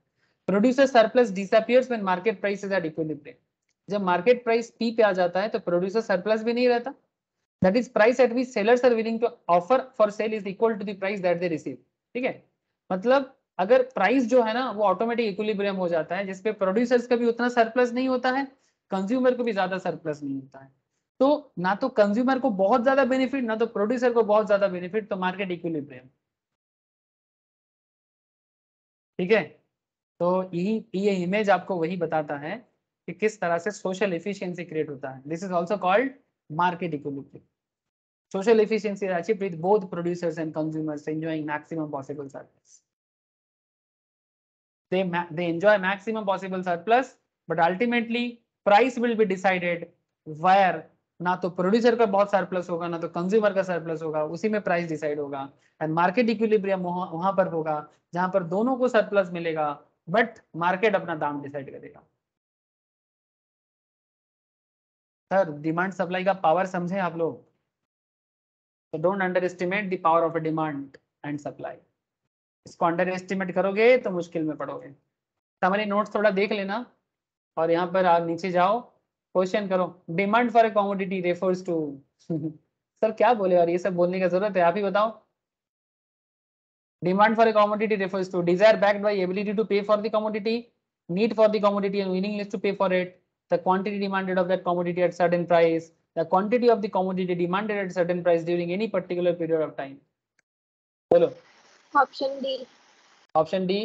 producer surplus disappears when market price is at equilibrium जब market price P पे आ जाता है तो producer surplus भी नहीं रहता। That is price at which sellers are willing to offer for sale is equal to the price that they receive ठीक है? मतलब अगर प्राइस जो है ना, वो ऑटोमेटिक इक्विलिब्रियम हो जाता है, जिसपे प्रोड्यूसर्स का भी उतना सरप्लस नहीं होता है कंज्यूमर को भी ज़्यादा सरप्लस नहीं होता है। तो ना तो कंज्यूमर को बहुत ज़्यादा बेनिफिट ना तो प्रोड्यूसर को बहुत ज़्यादा बेनिफिट तो मार्केट इक्विलिब्रियम ठीक है? तो यही, ये इमेज आपको वही बताता है कि किस तरह से सोशल एफिशिएंसी क्रिएट होता है। This is also called market equilibrium social efficiency is achieved with both producers and consumers enjoying maximum possible surplus they they enjoy maximum possible surplus but ultimately price will be decided where ना तो producer का बहुत surplus होगा ना तो consumer का surplus होगा उसी में प्राइस डिसाइड होगा एंड मार्केट इक्विलिब्रियम वहाँ पर होगा जहाँ पर दोनों को सरप्लस मिलेगा बट मार्केट अपना दाम डिसाइड करेगा सर डिमांड सप्लाई का पावर समझे आप लोग तो don't underestimate the power of a demand and supply इसको अंडर एस्टिमेट करोगे तो मुश्किल में पड़ोगे। हमारे नोट्स थोड़ा देख लेना और यहाँ पर आप नीचे जाओ क्वेश्चन करो। Demand for a commodity refers to sir क्या बोले और ये सब बोलने की ज़रूरत है, आप ही बताओ। Demand for a commodity refers to desire backed by ability to pay for the commodity need for the commodity and willingness to pay for it. The quantity demanded of that commodity at certain price the quantity of the commodity demanded at certain price during any particular period of time bolo option D option d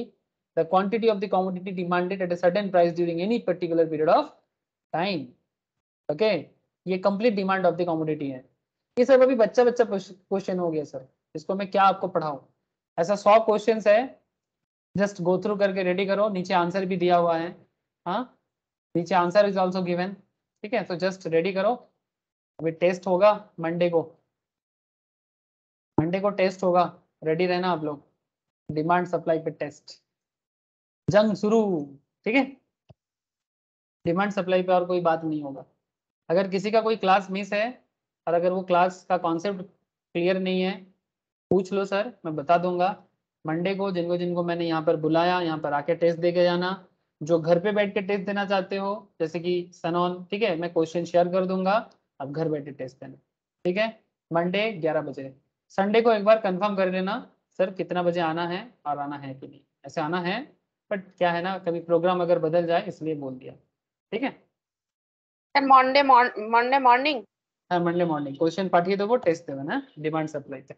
the quantity of the commodity demanded at a certain price during any particular period of time okay ये complete demand of the commodity है ये सब अभी बच्चा बच्चा question हो गया sir इसको मैं क्या आपको पढ़ाऊं ऐसा सौ क्वेश्चंस है जस्ट गो थ्रू करके रेडी करो नीचे आंसर भी दिया हुआ है हाँ नीचे आंसर इज़ ऑल्सो गिवन ठीक है तो जस्ट रेडी करो अभी टेस्ट होगा मंडे को। मंडे को टेस्ट होगा। रेडी रहना आप लोग। डिमांड सप्लाई पे टेस्ट जंग शुरू, ठीक है? डिमांड सप्लाई पे और कोई बात नहीं होगा। अगर किसी का कोई क्लास मिस है और अगर वो क्लास का कॉन्सेप्ट क्लियर नहीं है, पूछ लो सर मैं बता दूँगा। मंडे को जिनको जिनको मैंने यहाँ पर बुलाया, यहाँ पर आके टेस्ट दे के जाना। जो घर पे बैठ के टेस्ट देना चाहते हो, जैसे कि सनॉन ठीक है? मैं क्वेश्चन शेयर कर दूँगा। अब घर बैठे टेस्ट देना ठीक है मंडे ग्यारह बजे संडे को एक बार कंफर्म कर लेना सर कितना बजे आना है और आना है कि नहीं ऐसे आना है बट क्या है ना कभी प्रोग्राम अगर बदल जाए इसलिए बोल दिया ठीक है স্যার মন্ডে মন্ডে মর্নিং হ্যাঁ মানডে মর্নিং কোশ্চেন পাঠিয়ে দেবো টেস্ট দেবেন হ্যাঁ ডিমান্ড সাপ্লাইতে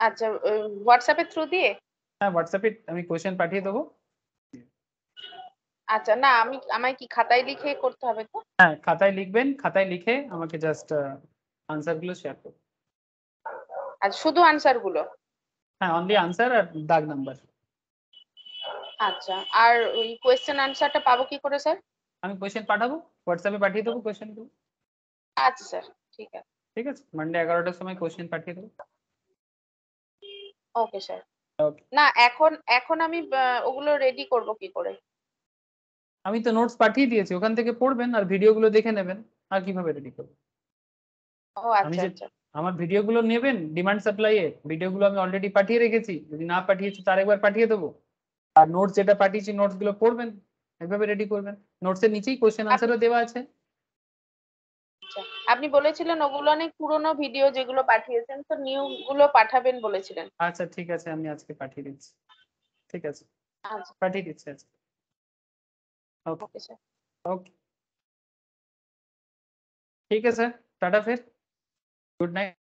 আচ্ছা হোয়াটসঅ্যাপের থ্রু দিয়ে হ্যাঁ হোয়াটসঅ্যাপে আমি কোশ্চেন পাঠিয়ে দেবো আচ্ছা না আমি আমায় কি খাতায় লিখে করতে হবে তো? হ্যাঁ খাতায় লিখবেন খাতায় লিখে আমাকে জাস্ট আনসারগুলো শেয়ার করুন। আর শুধু আনসারগুলো? হ্যাঁ অনলি আনসার আর দাগ নাম্বার আচ্ছা আর ওই কোয়েশ্চেন আনসারটা পাবো কি করে স্যার আমি কোশ্চেন পাঠাবো হোয়াটসঅ্যাপে পাঠিয়ে দেবো কোশ্চেনগুলো আচ্ছা স্যার ঠিক আছে। ঠিক আছে মানডে এগারোটার সময় কোশ্চেন পাঠিয়ে দেবো। Okay sir. না এখন এখন আমি ওগুলো রেডি করব কি করে? আমি তো নোটস পাঠিয়ে দিয়েছি ওখান থেকে পড়বেন আর ভিডিওগুলো দেখে নেবেন আর কীভাবে রেডি করবেন আচ্ছা আচ্ছা। আমার ভিডিওগুলো নেবেন ডিমান্ড সাপ্লাই এর ভিডিওগুলো আমি অলরেডি পাঠিয়ে রেখেছি যদি না পাঠিয়েছি তার একবার পাঠিয়ে দেবো। আর নোটস যেটা পাঠিয়েছি নোটসগুলো পড়বেন এইভাবে রেডি করবেন। নোটস এর নিচেই কোশ্চেন আনসারও দেওয়া আছে। আচ্ছা আপনি বলেছিলেন ওগুলো অনেক পুরনো ভিডিও যেগুলো পাঠিয়েছেন তো নিউ গুলো পাঠাবেন বলেছিলেন। আচ্ছা ঠিক আছে আমি আজকে পাঠিয়ে দিচ্ছি। ঠিক আছে। পাঠিয়ে দিচ্ছি আজকে। ओके सर ओके ठीक है सर टाटा फिर. Good night